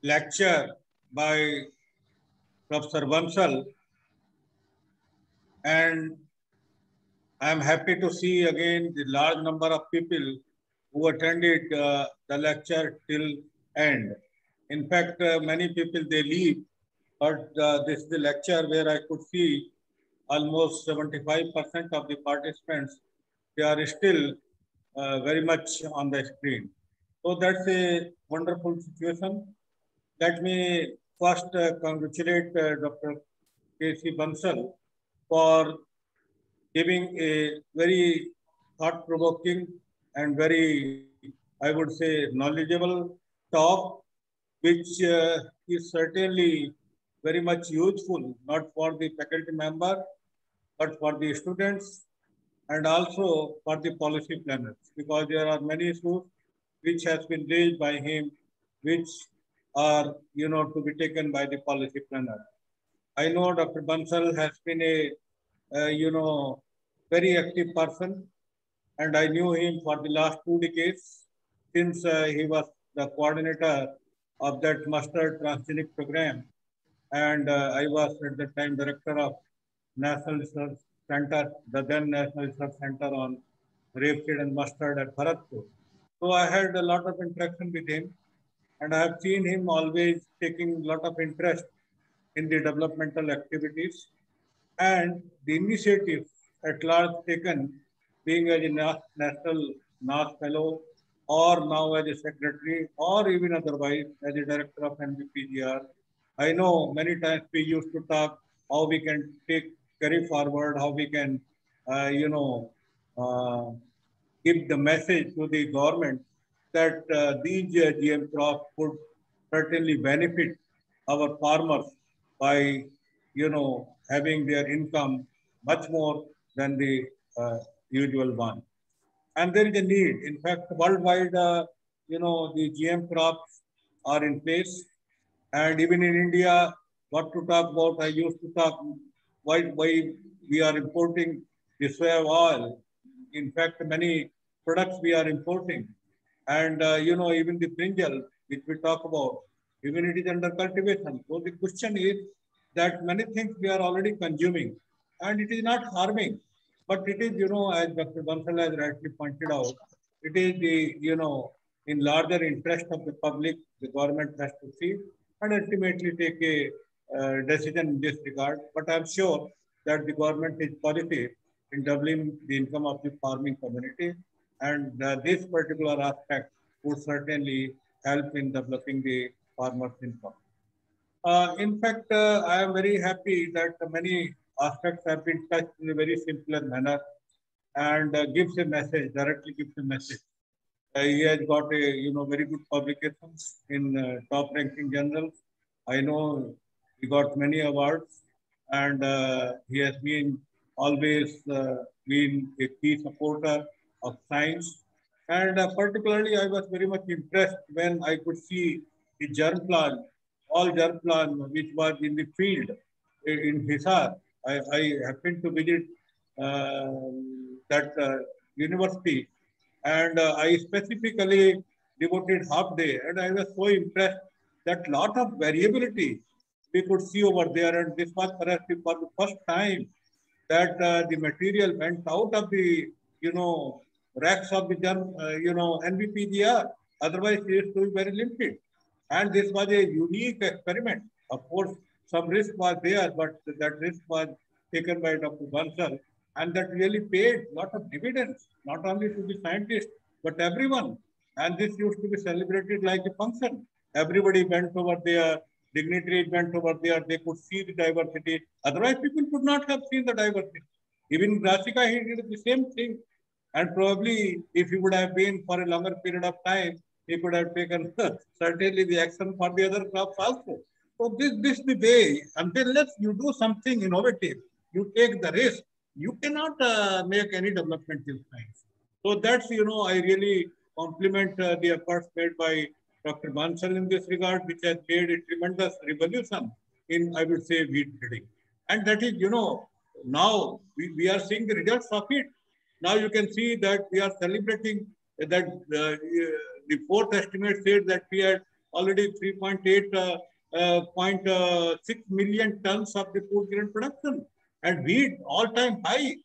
Speaker 4: lecture by Professor Bansal. And I'm happy to see again the large number of people who attended uh, the lecture till end. In fact, uh, many people, they leave but uh, this is the lecture where I could see almost 75% of the participants, they are still uh, very much on the screen. So that's a wonderful situation. Let me first uh, congratulate uh, Dr. K.C. Bansal for giving a very thought-provoking and very, I would say, knowledgeable talk, which uh, is certainly very much useful, not for the faculty member, but for the students and also for the policy planners, because there are many issues which has been raised by him, which are, you know, to be taken by the policy planner. I know Dr. Bansal has been a, uh, you know, very active person, and I knew him for the last two decades since uh, he was the coordinator of that mustard transgenic program. And uh, I was at the time director of National Research Center, the then National Research Center on Rape rapeseed and mustard at Bharatpur. So I had a lot of interaction with him. And I have seen him always taking a lot of interest in the developmental activities and the initiative at large taken being as a national NAAS fellow or now as a secretary or even otherwise as a director of NBPGR I know many times we used to talk how we can take carry forward, how we can, uh, you know, uh, give the message to the government that uh, these uh, GM crops would certainly benefit our farmers by, you know, having their income much more than the uh, usual one. And there is a need. In fact, worldwide, uh, you know, the GM crops are in place and even in India, what to talk about, I used to talk why, why we are importing the oil. In fact, many products we are importing. And, uh, you know, even the brinjal, which we talk about, even it is under cultivation. So the question is that many things we are already consuming and it is not harming, but it is, you know, as Dr. Bansal has rightly pointed out, it is the, you know, in larger interest of the public, the government has to see and ultimately take a uh, decision in this regard. But I'm sure that the government is positive in doubling the income of the farming community. And uh, this particular aspect would certainly help in developing the farmer's income. Uh, in fact, uh, I am very happy that many aspects have been touched in a very simpler manner and uh, gives a message, directly gives a message uh, he has got a you know very good publications in uh, top ranking journals. I know he got many awards, and he has been always been a key supporter of science. And particularly, I was very much impressed when I could see the germplasm, all germplasm, which was in the field in Hisar. I, I happened to visit uh, that university And uh, I specifically devoted half day and I was so impressed that lot of variability we could see over there. And this was perhaps for the first time that uh, the material went out of the, you know, racks of the, uh, you know, NBPGR. Otherwise, it used to be very limited. And this was a unique experiment. Of course, some risk was there, but that risk was taken by Dr. Bansal. And that really paid a lot of dividends, not only to the scientists, but everyone. And this used to be celebrated like a function. Everybody went over there, dignitaries went over there, they could see the diversity. Otherwise, people could not have seen the diversity. Even Rasika, he did the same thing. And probably, if he would have been for a longer period of time, he could have taken [LAUGHS] certainly the action for the other crops also. So this, this the way, until you do something innovative, you take the risk, you cannot uh, make any development in science. So that's, you know, I really compliment uh, the efforts made by Dr. Bansal in this regard, which has made a tremendous revolution in, I would say, wheat breeding. And that is, you know, now we, we are seeing the results of it. Now you can see that we are celebrating that uh, the fourth estimate said that we had already 3.8 uh, uh, uh, 6 million tons of the food grain production. And wheat all-time high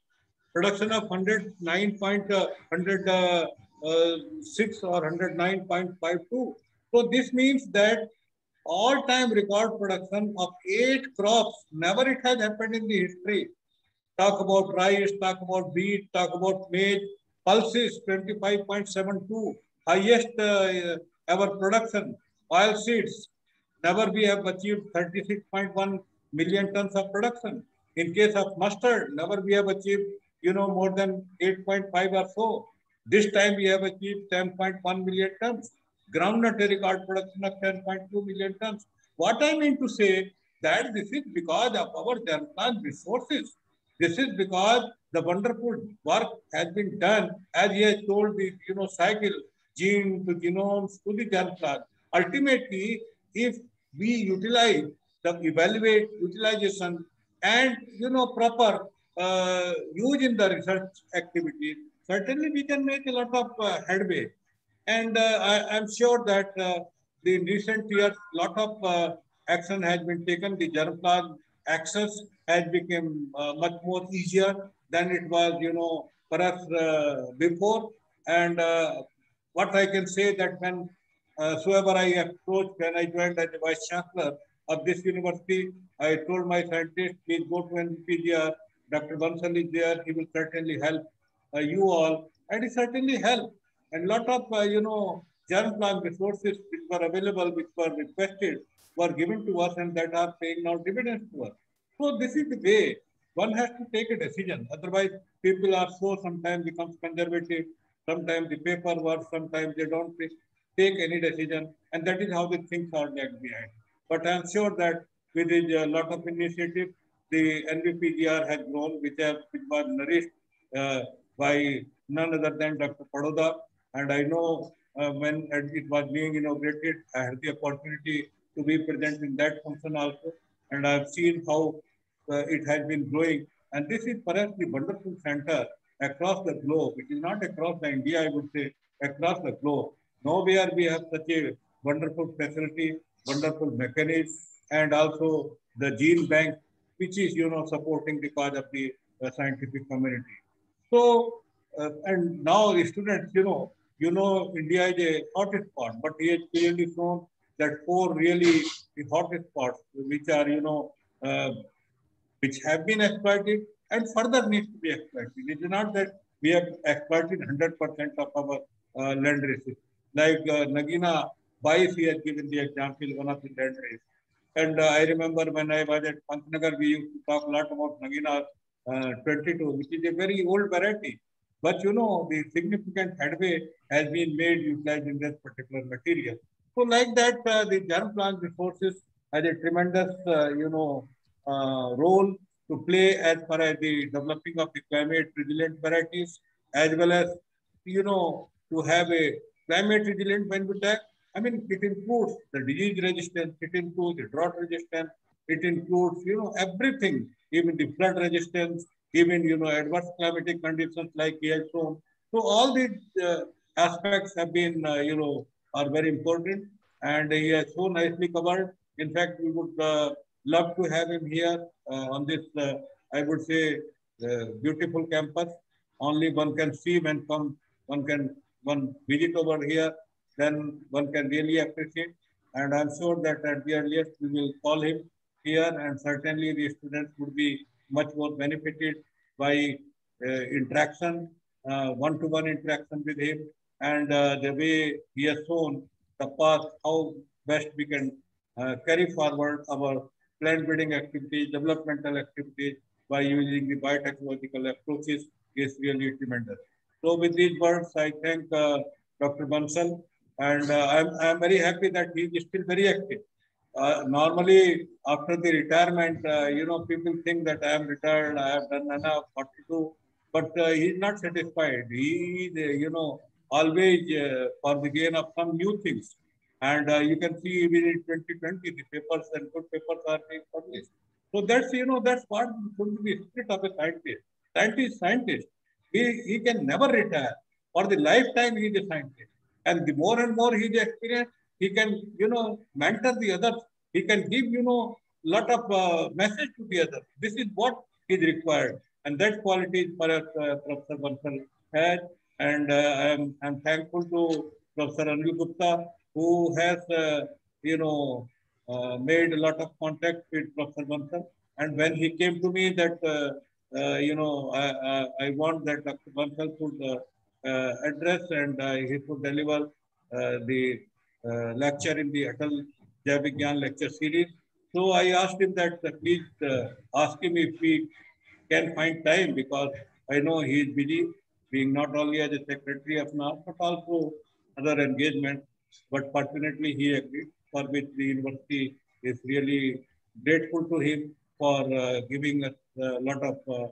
Speaker 4: production of 109.106 uh, uh, or 109.52 so this means that all-time record production of eight crops, never it has happened in the history. Talk about rice, talk about wheat, talk about maize, pulses 25.72, highest uh, ever production. Oil seeds, never we have achieved 36.1 million tons of production. In case of mustard, never we have achieved, you know, more than 8.5 or so. This time we have achieved 10.1 million tons groundnut record production of 10.2 million tons. What I mean to say that this is because of our germplasm resources. This is because the wonderful work has been done, as he has told the you know cycle, gene to genomes to the germplasm. Ultimately, if we utilize the evaluate utilization and you know proper uh, use in the research activities, certainly we can make a lot of uh, headway. And uh, I, am sure that uh, in recent years, a lot of uh, action has been taken. The germplasm access has become much more easier than it was, you know, perhaps before. And what I can say that when uh, whoever I approached when I joined as the vice chancellor of this university, I told my scientists, please go to NBPGR. Dr. Bansal is there. He will certainly help uh, you all. And he certainly helped. And lot of, uh, you know, germplasm resources which were available, which were requested, were given to us and that are paying now dividends to us. So this is the way one has to take a decision. Otherwise, people are so sometimes becomes conservative, sometimes the paperwork, sometimes they don't take any decision. And that is how the things are left behind. But I'm sure that with a lot of initiative, the NBPGR has grown, which, has, which was nourished uh, by none other than Dr. Paroda, and I know uh, when it was being inaugurated, I had the opportunity to be present in that function also. And I've seen how uh, it has been growing. And this is perhaps the wonderful center across the globe. It is not across the India, I would say, across the globe. Nowhere we have such a wonderful facility, wonderful mechanism, and also the gene bank, which is, you know, supporting the cause of the uh, scientific community. So, uh, and now the students, you know, you know, India is a hottest spot, but he has clearly shown that four really the hottest spots, which are, you know, uh, which have been exploited and further needs to be exploited. It is not that we have exploited 100% of our uh, land races. Like uh, Nagina Bais, he has given the example, one of the land race. And uh, I remember when I was at Pantnagar, we used to talk a lot about Nagina uh, 22, which is a very old variety. But you know, the significant headway has been made utilizing this particular material. So like that, uh, the germplasm resources has a tremendous, uh, you know, uh, role to play as far as the developing of the climate resilient varieties, as well as, you know, to have a climate resilient habitat. I mean, it includes the disease resistance, it includes the drought resistance, it includes, you know, everything, even the flood resistance, even, you know, adverse climatic conditions like shown, So all these uh, aspects have been, uh, you know, are very important and he has so nicely covered. In fact, we would uh, love to have him here uh, on this, uh, I would say, beautiful campus. Only one can see when come, one can one visit over here, then one can really appreciate. And I'm sure that at the earliest we will call him here and certainly the students would be much more benefited by uh, interaction, uh, one-to-one -one interaction with him and uh, the way he has shown the path, how best we can uh, carry forward our plant breeding activities, developmental activities by using the biotechnological approaches is really tremendous. So with these words, I thank uh, Dr. Bansal and uh, I'm, very happy that he is still very active. Uh, normally, after the retirement, uh, you know, people think that I am retired, I have done enough, what to do, but uh, is not satisfied. He, is, you know, always uh, for the gain of some new things. And uh, you can see even in 2020, the papers and good papers are being published. So that's, you know, that's what should be the spirit of a scientist. Scientist, scientist. He, he can never retire. For the lifetime, he is a scientist. And the more and more he is experienced, he can, you know, mentor the others. He can give, you know, lot of uh, message to the others. This is what is required. And that quality is for uh, Professor Bansal has. And uh, I'm, I'm thankful to Professor Anil Gupta, who has, uh, you know, uh, made a lot of contact with Professor Bansal. And when he came to me that, uh, you know, I, I, want that Dr. Bansal should address and he should deliver the lecture in the Atal Jai lecture series. So I asked him that uh, please uh, ask him if he can find time because I know he is busy being not only as a secretary of NAAS but also other engagements. But fortunately he agreed for which the university is really grateful to him for uh, giving us a lot of uh,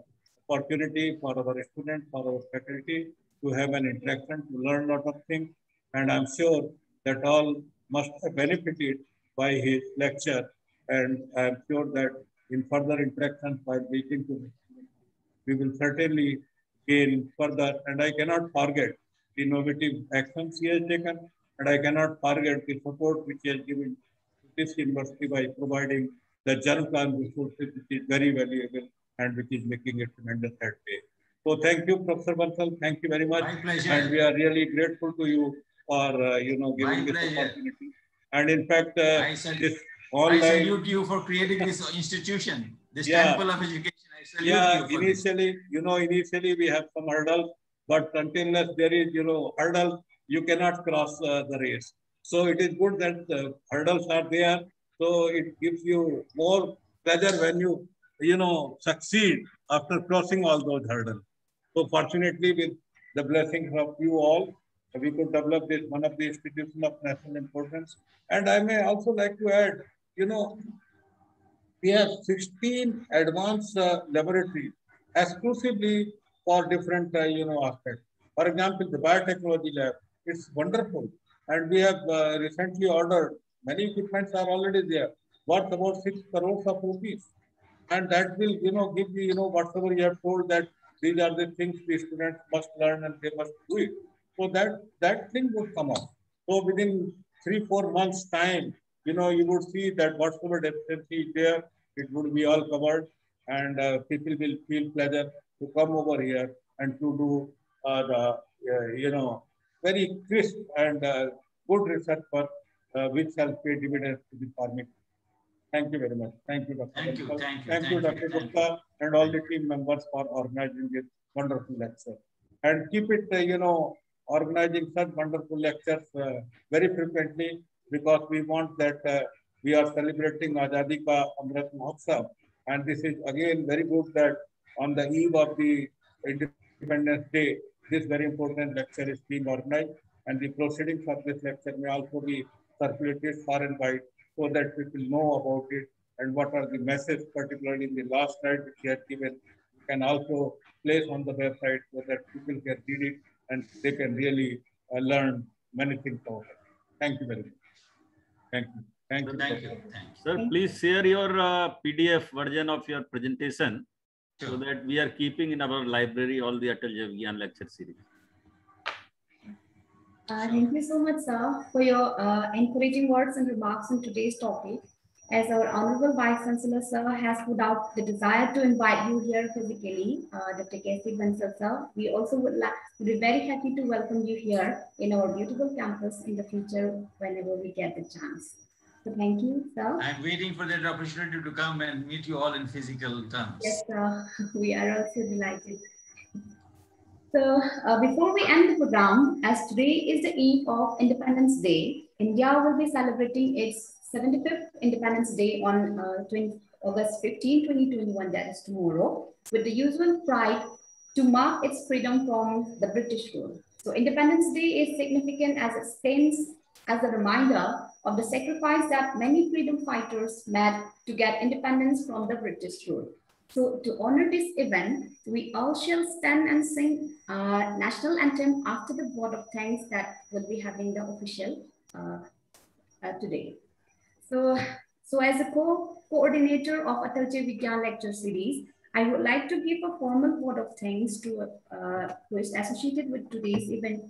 Speaker 4: opportunity for our students, for our faculty to have an interaction, to learn a lot of things. And I'm sure that all must have benefited by his lecture. And I'm sure that in further interactions while meeting to we will certainly gain further. And I cannot forget the innovative actions he has taken. And I cannot forget the support which he has given to this university by providing the germplasm resources, which is very valuable and which is making a tremendous headway. So thank you, Professor Bansal. Thank you very much.
Speaker 3: My pleasure.
Speaker 4: And we are really grateful to you for uh, you know giving
Speaker 3: My
Speaker 4: this
Speaker 3: pleasure.
Speaker 4: opportunity. And in fact, uh,
Speaker 3: I salute,
Speaker 4: this
Speaker 3: I salute you for creating this institution, this
Speaker 4: Yeah.
Speaker 3: temple of education. I salute
Speaker 4: yeah,
Speaker 3: you for this.
Speaker 4: initially, you know, initially we have some hurdles, but until unless there is, you know, hurdles, you cannot cross uh, the race. So it is good that the hurdles are there. So it gives you more pleasure when you, you know, succeed after crossing all those hurdles. So fortunately, with the blessings of you all, we could develop this one of the institutions of national importance. And I may also like to add, you know, we have 16 advanced uh, laboratories exclusively for different, uh, you know, aspects. For example, the biotechnology lab, it's wonderful. And we have uh, recently ordered, many equipments are already there, worth about six crores of rupees. And that will, you know, give you, you know, whatever you have told that these are the things the students must learn and they must do it. So that, that thing would come up. So within three, four months time, you know, you would see that whatever deficiency is there, it would be all covered and uh, people will feel pleasure to come over here and to do uh, the, uh, you know, very crisp and uh, good research for uh, which shall pay dividends to the farming. Thank you very much. Thank you, Dr.
Speaker 3: Thank you, thank you,
Speaker 4: Thank you, Dr. Gupta, and all the team members for organizing this wonderful lecture. And keep it, uh, you know, organizing such wonderful lectures uh, very frequently because we want that uh, we are celebrating Azadi Ka Amrit Mahotsav. And this is again very good that on the eve of the Independence Day, this very important lecture is being organized. And the proceedings of this lecture may also be circulated far and wide so that people know about it and what are the messages, particularly in the last slide which he had given, can also place on the website so that people can read it and they can really uh, learn many things about it. Thank you very much. Thank you. Thank you.
Speaker 3: Thank you. Thank you.
Speaker 2: Sir, please share your uh, PDF version of your presentation so that we are keeping in our library all the Atal Jai Vigyan lecture series.
Speaker 1: Uh, thank you so much, sir, for your uh, encouraging words and remarks on today's topic. As our Honorable Vice Chancellor, sir, has put out the desire to invite you here physically, uh, Dr. K.C. Bansal, sir, we also would, like, would be very happy to welcome you here in our beautiful campus in the future whenever we get the chance. So thank you, sir.
Speaker 3: I'm waiting for that opportunity to come and meet you all in physical terms.
Speaker 1: Yes, sir. [LAUGHS] We are also delighted. So uh, before we end the program, as today is the eve of Independence Day, India will be celebrating its 75th Independence Day on uh, 20, August 15, 2021, that is tomorrow, with the usual pride to mark its freedom from the British rule. So Independence Day is significant as it stands as a reminder of the sacrifice that many freedom fighters made to get independence from the British rule. So to honor this event, we all shall stand and sing uh, national anthem after the vote of thanks that will be having the official uh, uh, today. So, so as a co-coordinator of Atal Jai Vigyan lecture series, I would like to give a formal vote of thanks to uh, who is associated with today's event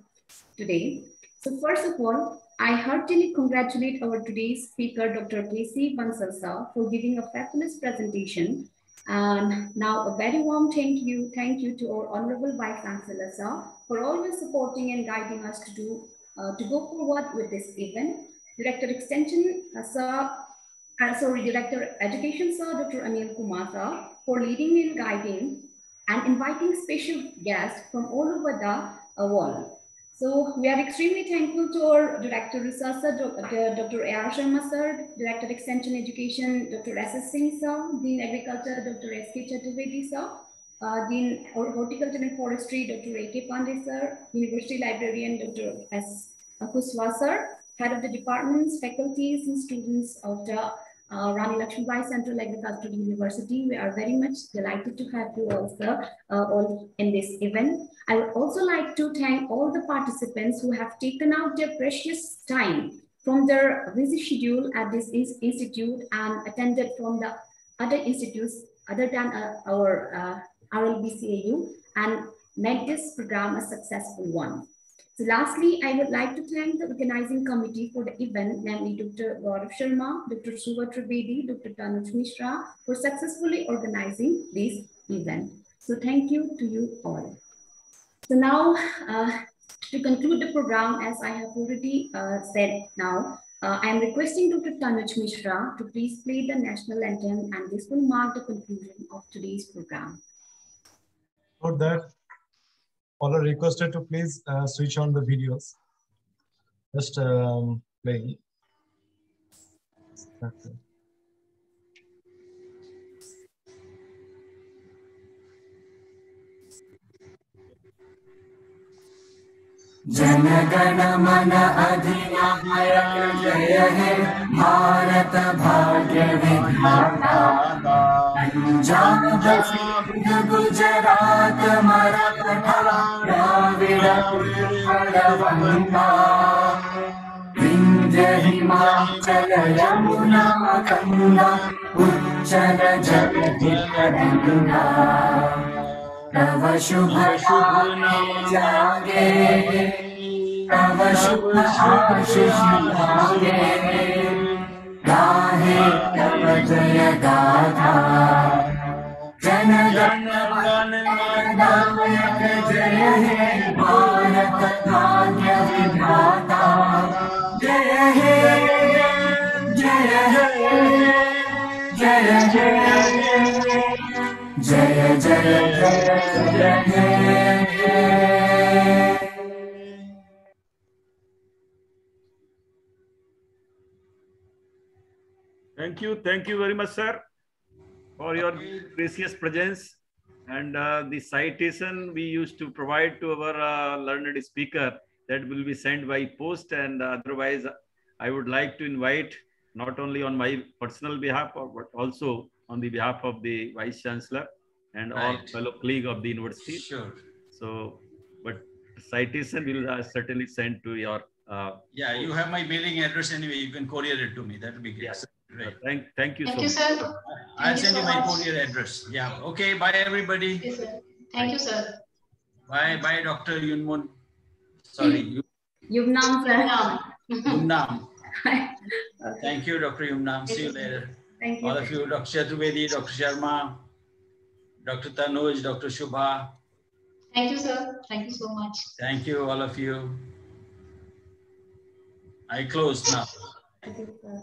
Speaker 1: today. So first of all, I heartily congratulate our today's speaker, Dr. K.C. Bansalsa, for giving a fabulous presentation and now a very warm thank you, thank you to our Honorable Vice Chancellor, sir, for always supporting and guiding us to do, uh, to go forward with this event. Director Extension, uh, sir, uh, sorry, Director Education, sir, Dr. Anil Kumar, sir, for leading and guiding and inviting special guests from all over the uh, world. So we are extremely thankful to our Director Research, Dr. Dr. A.R. Sharma sir, Director Extension Education, Dr. S.S. Singh sir, Dean Agriculture, Dr. S.K. Chaturvedi sir, uh, Dean Horticulture and Forestry, Dr. A.K. Pandey sir, University Librarian, Dr. S. Kuswa sir, Head of the departments, faculties and students of the uh, Rani Central Agricultural University. We are very much delighted to have you all, sir, uh, all in this event. I would also like to thank all the participants who have taken out their precious time from their busy schedule at this institute and attended from the other institutes other than uh, our uh, RLBCAU and make this program a successful one. So lastly, I would like to thank the organizing committee for the event, namely Dr. Gaurav Sharma, Dr. Shubha Trivedi, Dr. Tanuj Misra, for successfully organizing this event. So thank you to you all. So now, uh, to conclude the program, as I have already uh, said now, uh, I am requesting Dr. Tanuj Misra to please play the national anthem and this will mark the conclusion of today's program.
Speaker 8: For that, all are requested to please uh, switch on the videos. Just um, play.
Speaker 9: जनगण मन अधिनायक जय हे भारत भाग्य विधाता गुजरात मराठा द्राविड हिमाचल यमुना गंगा उच्चल गंगा तव शुभ शुभ जागे तव शुभ आशीष भागे गाहे तव जय गाथा। जन गण गण नायक जय हे भारत भाग्य जय जय जय जय
Speaker 2: Thank you. Thank you very much, sir, for your precious presence. And uh, the citation we used to provide to our uh, learned speaker that will be sent by post. And otherwise, I would like to invite not only on my personal behalf, but also on the behalf of the Vice Chancellor and all
Speaker 3: Right.
Speaker 2: fellow colleague of the university.
Speaker 3: Sure.
Speaker 2: So, but citation will uh, certainly send to your. Uh,
Speaker 3: Yeah, you have my mailing address anyway. You can courier it to me. That would be great.
Speaker 2: Yes.
Speaker 3: Great.
Speaker 2: thank, thank you
Speaker 5: Thank
Speaker 2: so
Speaker 5: you,
Speaker 2: much.
Speaker 5: sir.
Speaker 3: I'll
Speaker 5: you
Speaker 3: send
Speaker 5: so
Speaker 3: you my
Speaker 5: much.
Speaker 3: courier address. Yeah. Okay. Bye, everybody.
Speaker 5: Yes, sir. Thank you, sir.
Speaker 3: Bye, bye, Dr. Yunmun. Sorry. you-
Speaker 1: Yumnam, sir.
Speaker 3: Yumnam. [LAUGHS] Thank you, Dr. Yumnam. See you later.
Speaker 1: Thank you.
Speaker 3: All of you, Dr. Chaturvedi, Dr. Sharma, Dr. Tanuj, Dr. Shubha.
Speaker 5: Thank you, sir. Thank you so much.
Speaker 3: Thank you, all of you. I close now.
Speaker 1: Thank you, sir.